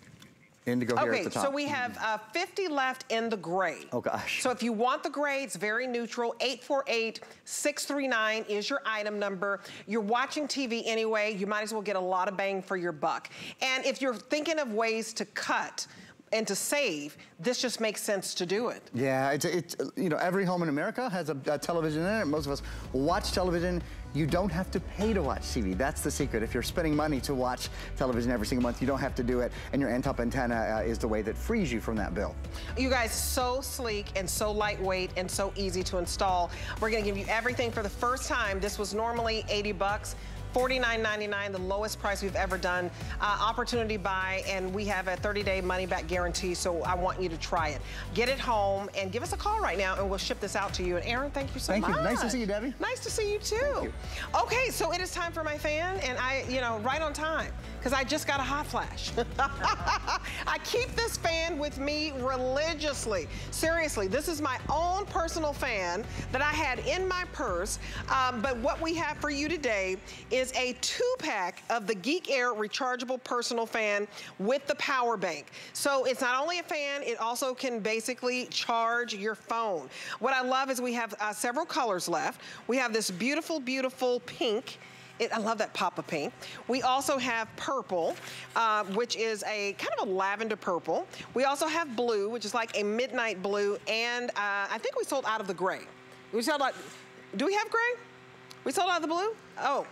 Indigo here okay, at the top. so we have uh, 50 left in the gray. Oh, gosh. So if you want the gray, it's very neutral. 848-639 is your item number. You're watching TV anyway. You might as well get a lot of bang for your buck. And if you're thinking of ways to cut, and to save, this just makes sense to do it. Yeah, it's, it's you know, every home in America has a, a, television in it. Most of us watch television. You don't have to pay to watch TV. That's the secret. If you're spending money to watch television every single month, you don't have to do it. And your Antop antenna uh, is the way that frees you from that bill. You guys, so sleek and so lightweight and so easy to install. We're gonna give you everything for the first time. This was normally 80 bucks. $49.99, the lowest price we've ever done. Uh, opportunity buy, and we have a 30-day money-back guarantee, so I want you to try it. Get it home and give us a call right now, and we'll ship this out to you. And Aaron, thank you so thank much. Thank you. Nice to see you, Debbie. Nice to see you, too. You. Okay, so it is time for my fan, and I, you know, right on time, because I just got a hot flash. <laughs> I keep this fan with me religiously. Seriously, this is my own personal fan that I had in my purse, um, but what we have for you today is is a two-pack of the Geek Air rechargeable personal fan with the power bank. So it's not only a fan, it also can basically charge your phone. What I love is we have uh, several colors left. We have this beautiful, beautiful pink. It, I love that pop of pink. We also have purple, uh, which is a kind of a lavender purple. We also have blue, which is like a midnight blue, and uh, I think we sold out of the gray. We sold out, do we have gray? We sold out of the blue? Oh,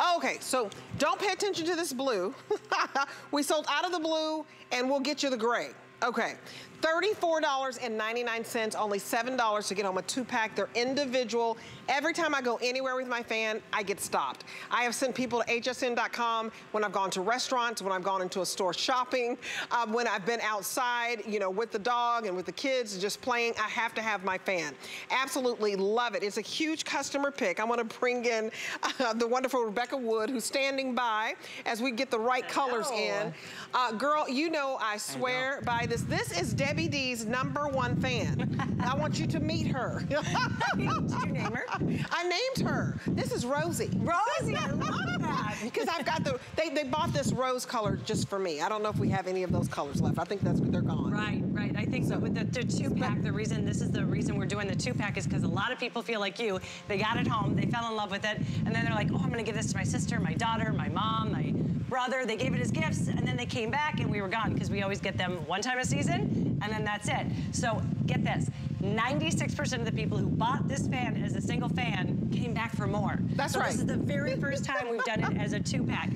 Oh, okay, so don't pay attention to this blue. <laughs> we sold out of the blue and we'll get you the gray. Okay, $34.99, only $7 to get home a two-pack. They're individual. Every time I go anywhere with my fan, I get stopped. I have sent people to hsn.com when I've gone to restaurants, when I've gone into a store shopping, um, when I've been outside, you know, with the dog and with the kids just playing, I have to have my fan. Absolutely love it. It's a huge customer pick. I want to bring in uh, the wonderful Rebekah Wood, who's standing by as we get the right colors in. Uh, girl, you know I swear I know. by this. This is Debbie D's number one fan. <laughs> I want you to meet her. Did you name her? <laughs> I named her. This is Rosie. Rosie, I love that. <laughs> Because I've got the, they, they bought this rose color just for me. I don't know if we have any of those colors left. I think that's they're gone. Right, right. I think so. With the, the two pack, the reason, this is the reason we're doing the two pack is because a lot of people feel like you. They got it home, they fell in love with it, and then they're like, oh, I'm gonna give this to my sister, my daughter, my mom, my brother. They gave it as gifts, and then they came back and we were gone because we always get them one time a season, and then that's it. So get this, 96% of the people who bought this fan as a single fan came back for more. That's so right. This is the very first time we've done it as a two-pack.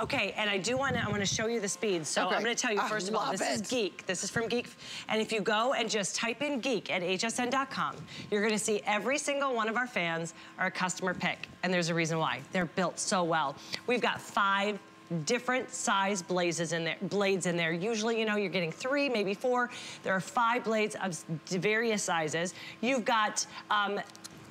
Okay, and I do want to, I want to show you the speed. So okay. I'm going to tell you, ah, first of all, this it. is Geek. This is from Geek. And if you go and just type in Geek at hsn.com, you're going to see every single one of our fans are a customer pick. And there's a reason why. They're built so well. We've got five different size blazes in there, blades in there. Usually, you know, you're getting three, maybe four. There are five blades of various sizes. You've got um,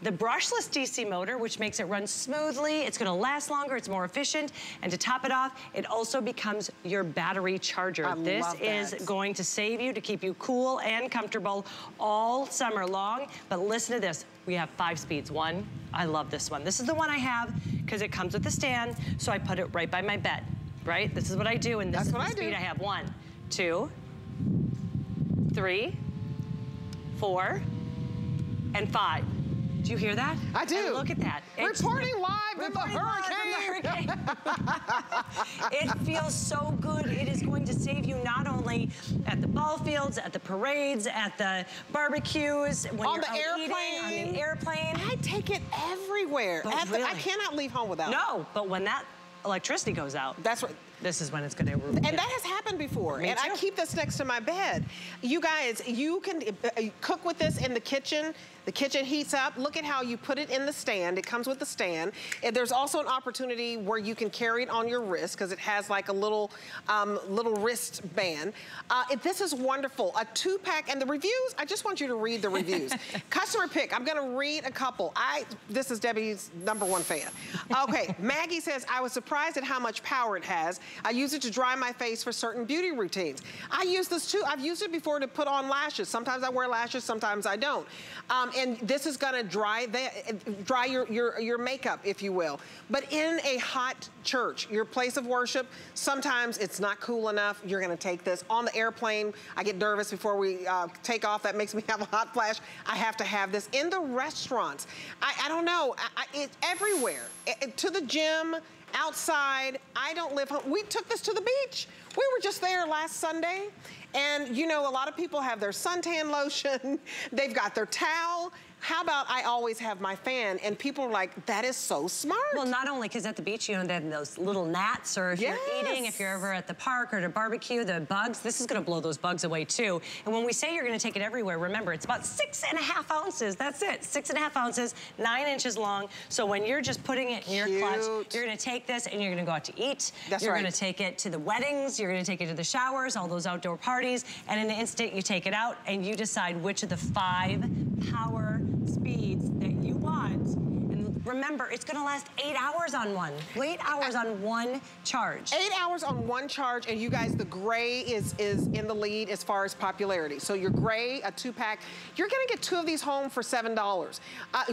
the brushless DC motor, which makes it run smoothly. It's gonna last longer, it's more efficient. And to top it off, it also becomes your battery charger. I this is going to save you to keep you cool and comfortable all summer long. But listen to this, we have five speeds. One, I love this one. This is the one I have because it comes with a stand, so I put it right by my bed, right? This is what I do, and this That's is the I speed do. I have. One, two, three, four, and five. Do you hear that? I do. And look at that. It's reporting live from the hurricane. <laughs> it feels so good. It is going to save you not only at the ball fields, at the parades, at the barbecues, when on you're the airplane. eating, on the airplane. I take it everywhere. Really, the, I cannot leave home without it. No, but when that electricity goes out. That's what this is when it's gonna And that has happened before. Me and too. I keep this next to my bed. You guys, you can uh, cook with this in the kitchen. The kitchen heats up. Look at how you put it in the stand. It comes with the stand. And there's also an opportunity where you can carry it on your wrist because it has like a little um, little wrist band. Uh, it, this is wonderful. A two pack and the reviews. I just want you to read the reviews. <laughs> Customer pick. I'm going to read a couple. I this is Debbie's number one fan. Okay, <laughs> Maggie says I was surprised at how much power it has. I use it to dry my face for certain beauty routines. I use this too. I've used it before to put on lashes. Sometimes I wear lashes, sometimes I don't. Um, And this is gonna dry the, dry your, your, your makeup, if you will. But in a hot church, your place of worship, sometimes it's not cool enough. You're gonna take this. On the airplane, I get nervous before we uh, take off. That makes me <laughs> have a hot flash. I have to have this. In the restaurants, I, I don't know, I, I, it's everywhere. It, to the gym, outside. I don't live home. We took this to the beach. We were just there last Sunday. And you know, a lot of people have their suntan <laughs> lotion. They've got their towel how about I always have my fan? And people are like, that is so smart. Well, not only because at the beach, you know, they have those little gnats, or if yes. you're eating, if you're ever at the park or at a barbecue, the bugs, this is gonna blow those bugs away too. And when we say you're gonna take it everywhere, remember, it's about six and a half ounces. That's it, six and a half ounces, nine inches long. So when you're just putting it in your clutch, you're gonna take this and you're gonna go out to eat. That's you're right. gonna take it to the weddings, you're gonna take it to the showers, all those outdoor parties, and in an instant, you take it out and you decide which of the five power speeds that you want. And remember, it's gonna last eight hours on one. Eight hours on one charge. Eight hours on one charge, and you guys, the gray is, is in the lead as far as popularity. So your gray, a two pack, you're gonna get two of these home for $7. Uh,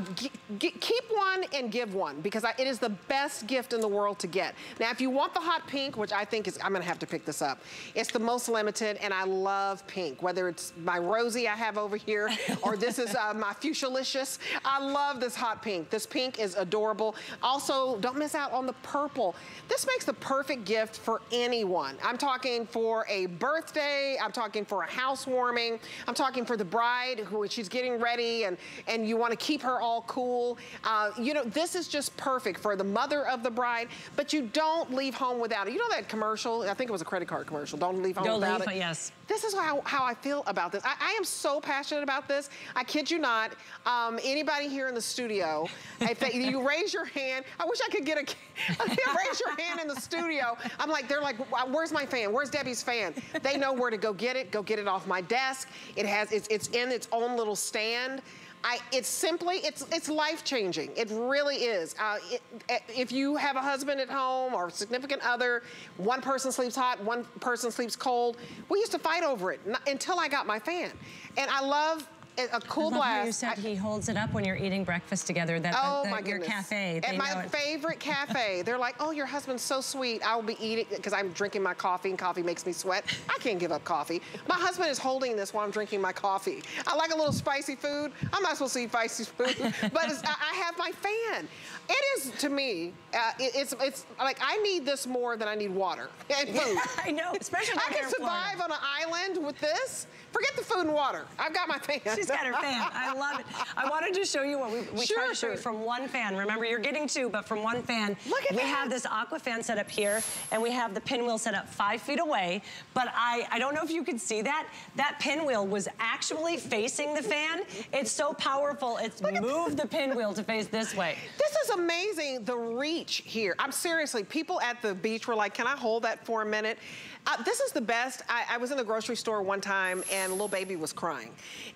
keep one and give one, because I, it is the best gift in the world to get. Now, if you want the hot pink, which I think is, I'm gonna have to pick this up. It's the most limited, and I love pink, whether it's my rosy I have over here, or this is uh, my fuchsialicious. I love this hot pink. This pink is adorable. Also, don't miss out on the purple. This makes the perfect gift for anyone. I'm talking for a birthday. I'm talking for a housewarming. I'm talking for the bride who she's getting ready and, and you want to keep her all cool. Uh, you know, this is just perfect for the mother of the bride, but you don't leave home without it. You know that commercial? I think it was a credit card commercial. Don't leave home don't without leave, it. Yes. This is how, how I feel about this. I, I am so passionate about this. I kid you not. Um, anybody here in the studio, if they, you raise your hand, I wish I could get a, <laughs> raise your hand in the studio. I'm like, they're like, where's my fan? Where's Debbie's fan? They know where to go get it. Go get it off my desk. It has, it's, it's in its own little stand. I, it's simply, it's, it's life-changing. It really is. Uh, it, if you have a husband at home or significant other, one person sleeps hot, one person sleeps cold. We used to fight over it until I got my fan. And I love a cool I blast. you said I, he holds it up when you're eating breakfast together. That oh the, my your goodness. cafe. At my favorite cafe, <laughs> they're like, "Oh, your husband's so sweet. I will be eating because I'm drinking my coffee, and coffee makes me sweat. I can't give up coffee. My husband is holding this while I'm drinking my coffee. I like a little spicy food. I'm not supposed to eat spicy <laughs> food, but I have my fan. It is to me. Uh, it, it's it's like I need this more than I need water <laughs> and food. <laughs> I know, especially I can survive on an island with this. Forget the food and water. I've got my fan. She's got her fan. I <laughs> love it. I wanted to show you what we, we sure, tried to show you from one fan. Remember, you're getting two, but from one fan. Look at we that. have this aqua fan set up here, and we have the pinwheel set up five feet away. But I, I don't know if you can see that. That pinwheel was actually facing the fan. It's so powerful. It's moved the pinwheel to face this way. This is amazing, the reach here. I'm seriously, people at the beach were like, can I hold that for a minute? Uh, this is the best. I, I, was in the grocery store one time and a little baby was crying.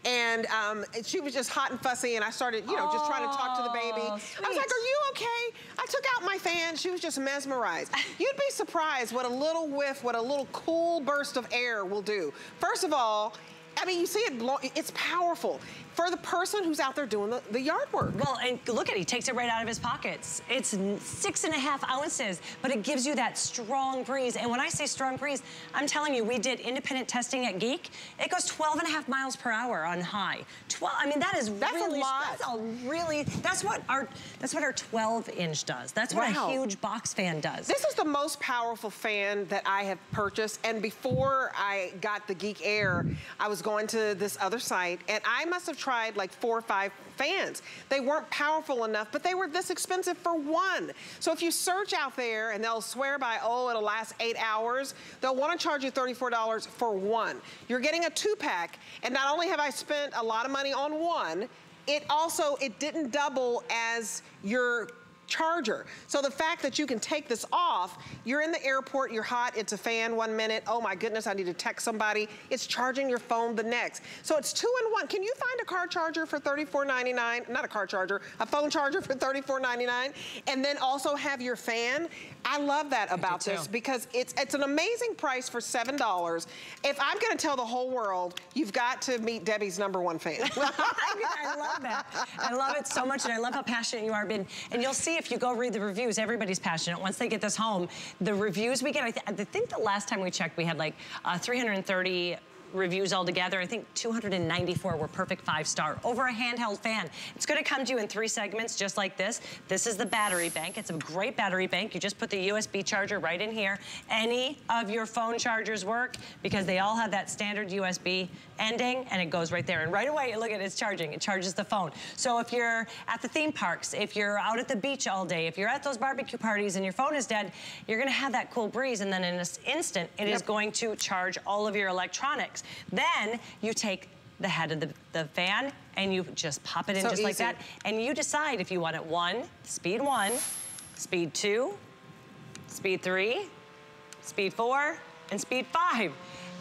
And um, she was just hot and fussy and I started, you know, just trying to talk to the baby. Sweet. I was like, are you okay? I took out my fan. She was just mesmerized. <laughs> You'd be surprised what a little whiff, what a little cool burst of air will do. First of all, I mean, you see it blow, it's powerful for the person who's out there doing the, the yard work. Well, and look at it, he takes it right out of his pockets. It's six and a half ounces, but it gives you that strong breeze. And when I say strong breeze, I'm telling you, we did independent testing at Geek. It goes 12 and a half miles per hour on high. 12, I mean, that is that's really, a lot. That's a really, that's what our, that's what our 12 inch does. That's what wow. a huge box fan does. This is the most powerful fan that I have purchased. And before I got the Geek Air, I was going to this other site and I must have tried like four or five fans. They weren't powerful enough, but they were this expensive for one. So if you search out there and they'll swear by, oh, it'll last eight hours, they'll want to charge you $34 for one. You're getting a two pack. And not only have I spent a lot of money on one, it also, it didn't double as your charger. So the fact that you can take this off, you're in the airport, you're hot, it's a fan one minute, oh my goodness, I need to text somebody. It's charging your phone the next. So it's two in one. Can you find a car charger for $34.99? Not a car charger, a phone charger for $34.99. And then also have your fan. I love that about this because it's it's an amazing price for $7. If I'm gonna tell the whole world, you've got to meet Debbie's number one fan. <laughs> I love that. I love it so much and I love how passionate you are. Ben. And you'll see if you go read the reviews, everybody's passionate. Once they get this home, the reviews we get, I, th I think the last time we checked, we had like uh, 330 reviews altogether. I think 294 were perfect five star over a handheld fan. It's gonna come to you in three segments just like this. This is the battery bank. It's a great battery bank. You just put the USB charger right in here. Any of your phone chargers work because they all have that standard USB ending and it goes right there. And right away, look at it, it's charging. It charges the phone. So if you're at the theme parks, if you're out at the beach all day, if you're at those barbecue parties and your phone is dead, you're gonna have that cool breeze and then in an instant, it yep. is going to charge all of your electronics. Then you take the head of the, the fan and you just pop it in so just easy. like that. And you decide if you want it one, speed one, speed two, speed three, speed four, and speed five.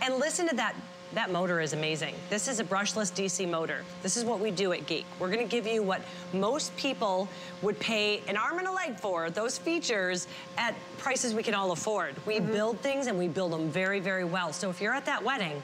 And listen to that that motor is amazing. This is a brushless DC motor. This is what we do at Geek. We're gonna give you what most people would pay an arm and a leg for, those features at prices we can all afford. We mm -hmm. build things and we build them very, very well. So if you're at that wedding,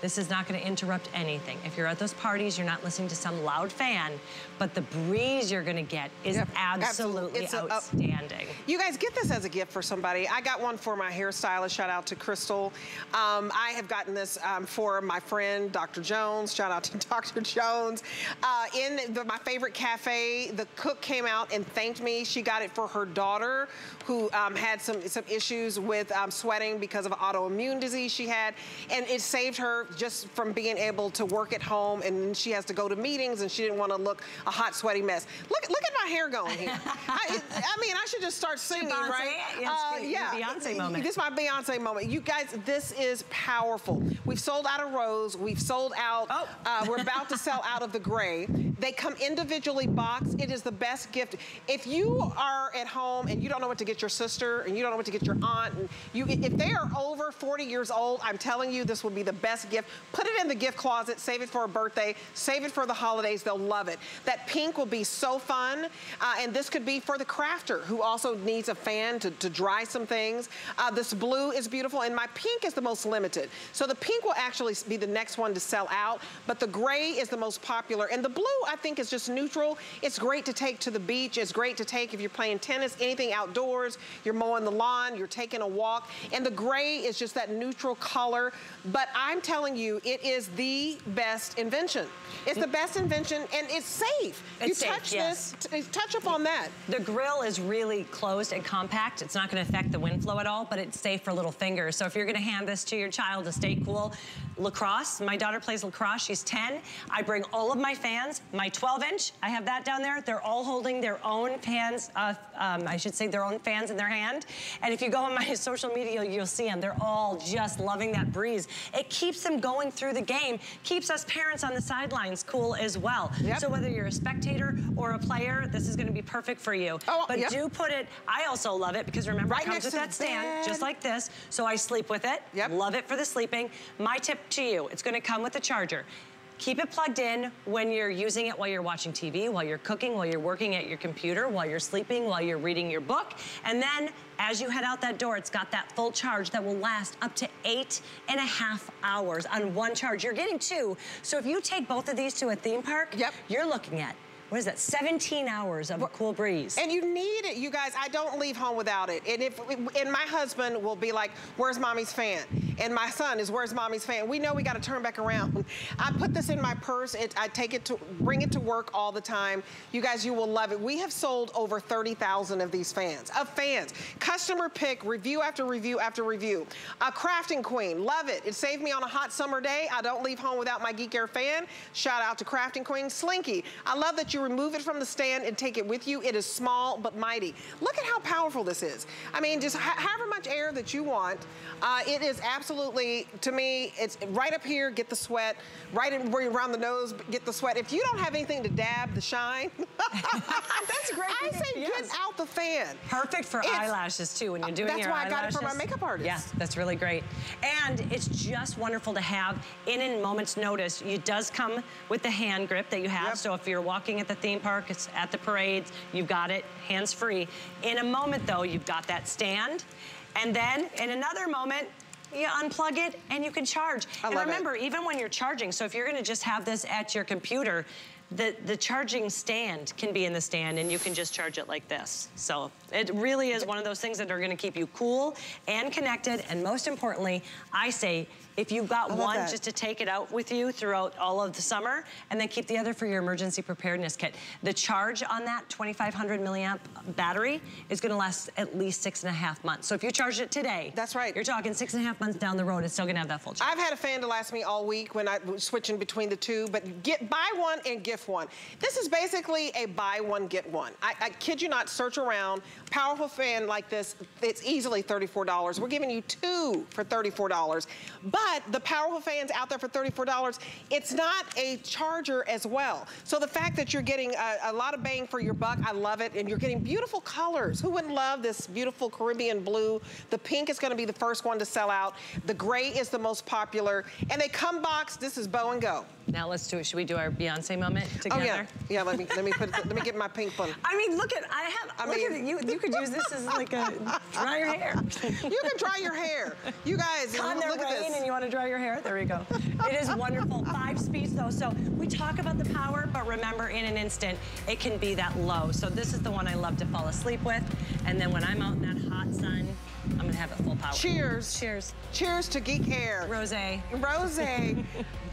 this is not gonna interrupt anything. If you're at those parties, you're not listening to some loud fan, but the breeze you're gonna get is yep, absolutely, absolutely. outstanding. A, you guys get this as a gift for somebody. I got one for my hairstylist, shout out to Crystal. Um, I have gotten this um, for my friend, Dr. Jones, shout out to <laughs> Dr. Jones. Uh, in the, my favorite cafe, the cook came out and thanked me. She got it for her daughter who um, had some, some issues with um, sweating because of autoimmune disease she had, and it saved her just from being able to work at home and she has to go to meetings and she didn't want to look a hot, sweaty mess. Look, look at my hair going here. I, I, mean, I should just start singing, Beyonce, right? uh, yeah. Beyonce moment. This is my Beyonce moment. You guys, this is powerful. We've sold out of rose. We've sold out. Oh. Uh, we're about to sell out of the gray. They come individually boxed. It is the best gift. If you are at home and you don't know what to get your sister and you don't know what to get your aunt, and you, if they are over 40 years old, I'm telling you, this will be the best gift. Put it in the gift closet, save it for a birthday, save it for the holidays. They'll love it. That pink will be so fun. Uh, and this could be for the crafter who also needs a fan to, to dry some things. Uh, this blue is beautiful and my pink is the most limited. So the pink will actually be the next one to sell out, but the gray is the most popular. And the blue, I think, is just neutral. It's great to take to the beach. It's great to take if you're playing tennis, anything outdoors, you're mowing the lawn, you're taking a walk. And the gray is just that neutral color. But I'm telling you, it is the best invention. It's the best invention and it's safe. It's you safe, touch yes. this, touch up on that. The grill is really closed and compact. It's not gonna affect the wind flow at all, but it's safe for little fingers. So if you're gonna hand this to your child to stay cool, lacrosse, my daughter plays lacrosse, she's 10. I bring all of my fans, my 12 inch, I have that down there. They're all holding their own fans, uh, um, I should say their own fans in their hand. And if you go on my <laughs> social media, you'll see them. They're all just loving that breeze. It keeps them going through the game, keeps us parents on the sidelines cool as well. Yep. So whether you're a spectator or a player, this is gonna be perfect for you. Oh, but yep. do put it, I also love it because remember right it comes with that stand, just like this. So I sleep with it, yep. love it for the sleeping. My tip to you, it's gonna come with a charger. Keep it plugged in when you're using it while you're watching TV, while you're cooking, while you're working at your computer, while you're sleeping, while you're reading your book. And then as you head out that door, it's got that full charge that will last up to eight and a half hours on one charge. You're getting two. So if you take both of these to a theme park, yep. you're looking at what is that, 17 hours of a cool breeze. And you need it, you guys. I don't leave home without it. And if and my husband will be like, where's mommy's fan? And my son is, where's mommy's fan? We know we got to turn back around. I put this in my purse. It, I take it to, bring it to work all the time. You guys, you will love it. We have sold over 30,000 of these fans, of fans. Customer pick, review after review after review. A crafting queen, love it. It saved me on a hot summer day. I don't leave home without my Geek Air fan. Shout out to Crafting Queen. Slinky, I love that you you remove it from the stand and take it with you, it is small but mighty. Look at how powerful this is. I mean, just however much air that you want, uh, it is absolutely, to me, it's right up here, get the sweat, right in, around the nose, get the sweat. If you don't have anything to dab the shine, <laughs> that's great. I say yes. get out the fan. Perfect for it's, eyelashes too when you're doing your eyelashes. That's why I got it for my makeup artist. Yes, that's really great. And it's just wonderful to have in a moment's notice. It does come with the hand grip that you have. Yep. So if you're walking at the theme park, it's at the parades, you've got it hands-free. In a moment though, you've got that stand. And then in another moment, you unplug it and you can charge. I and remember, it. even when you're charging, so if you're gonna just have this at your computer, the, the charging stand can be in the stand and you can just charge it like this. So it really is one of those things that are gonna keep you cool and connected. And most importantly, I say if you've got one, that. just to take it out with you throughout all of the summer, and then keep the other for your emergency preparedness kit. The charge on that 2,500 milliamp battery is gonna last at least six and a half months. So if you charge it today, that's right. You're talking six and a half months down the road, it's still gonna have that full charge. I've had a fan to last me all week when I was switching between the two, but get buy one and gift one. This is basically a buy one, get one. I, I kid you not, search around, powerful fan like this, it's easily $34. We're giving you two for $34. But but the powerful fans out there for $34, it's not a charger as well. So the fact that you're getting a, a lot of bang for your buck, I love it. And you're getting beautiful colors. Who wouldn't love this beautiful Caribbean blue? The pink is gonna be the first one to sell out. The gray is the most popular. And they come boxed, this is bow and go. Now let's do it. Should we do our Beyonce moment together? Oh yeah, yeah. Let me let me put let me get my pink one. I mean, look at I have. I look mean, at it. You you could use this as like a dry your hair. <laughs> you can dry your hair. You guys, Con look at this. Want to dry your hair? There you go. It is wonderful. Five speeds though. So we talk about the power, but remember, in an instant, it can be that low. So this is the one I love to fall asleep with, and then when I'm out in that hot sun. I'm gonna have it full power. Cheers. Cheers. Cheers to Geek Hair. Rose. Rose. Bob <laughs>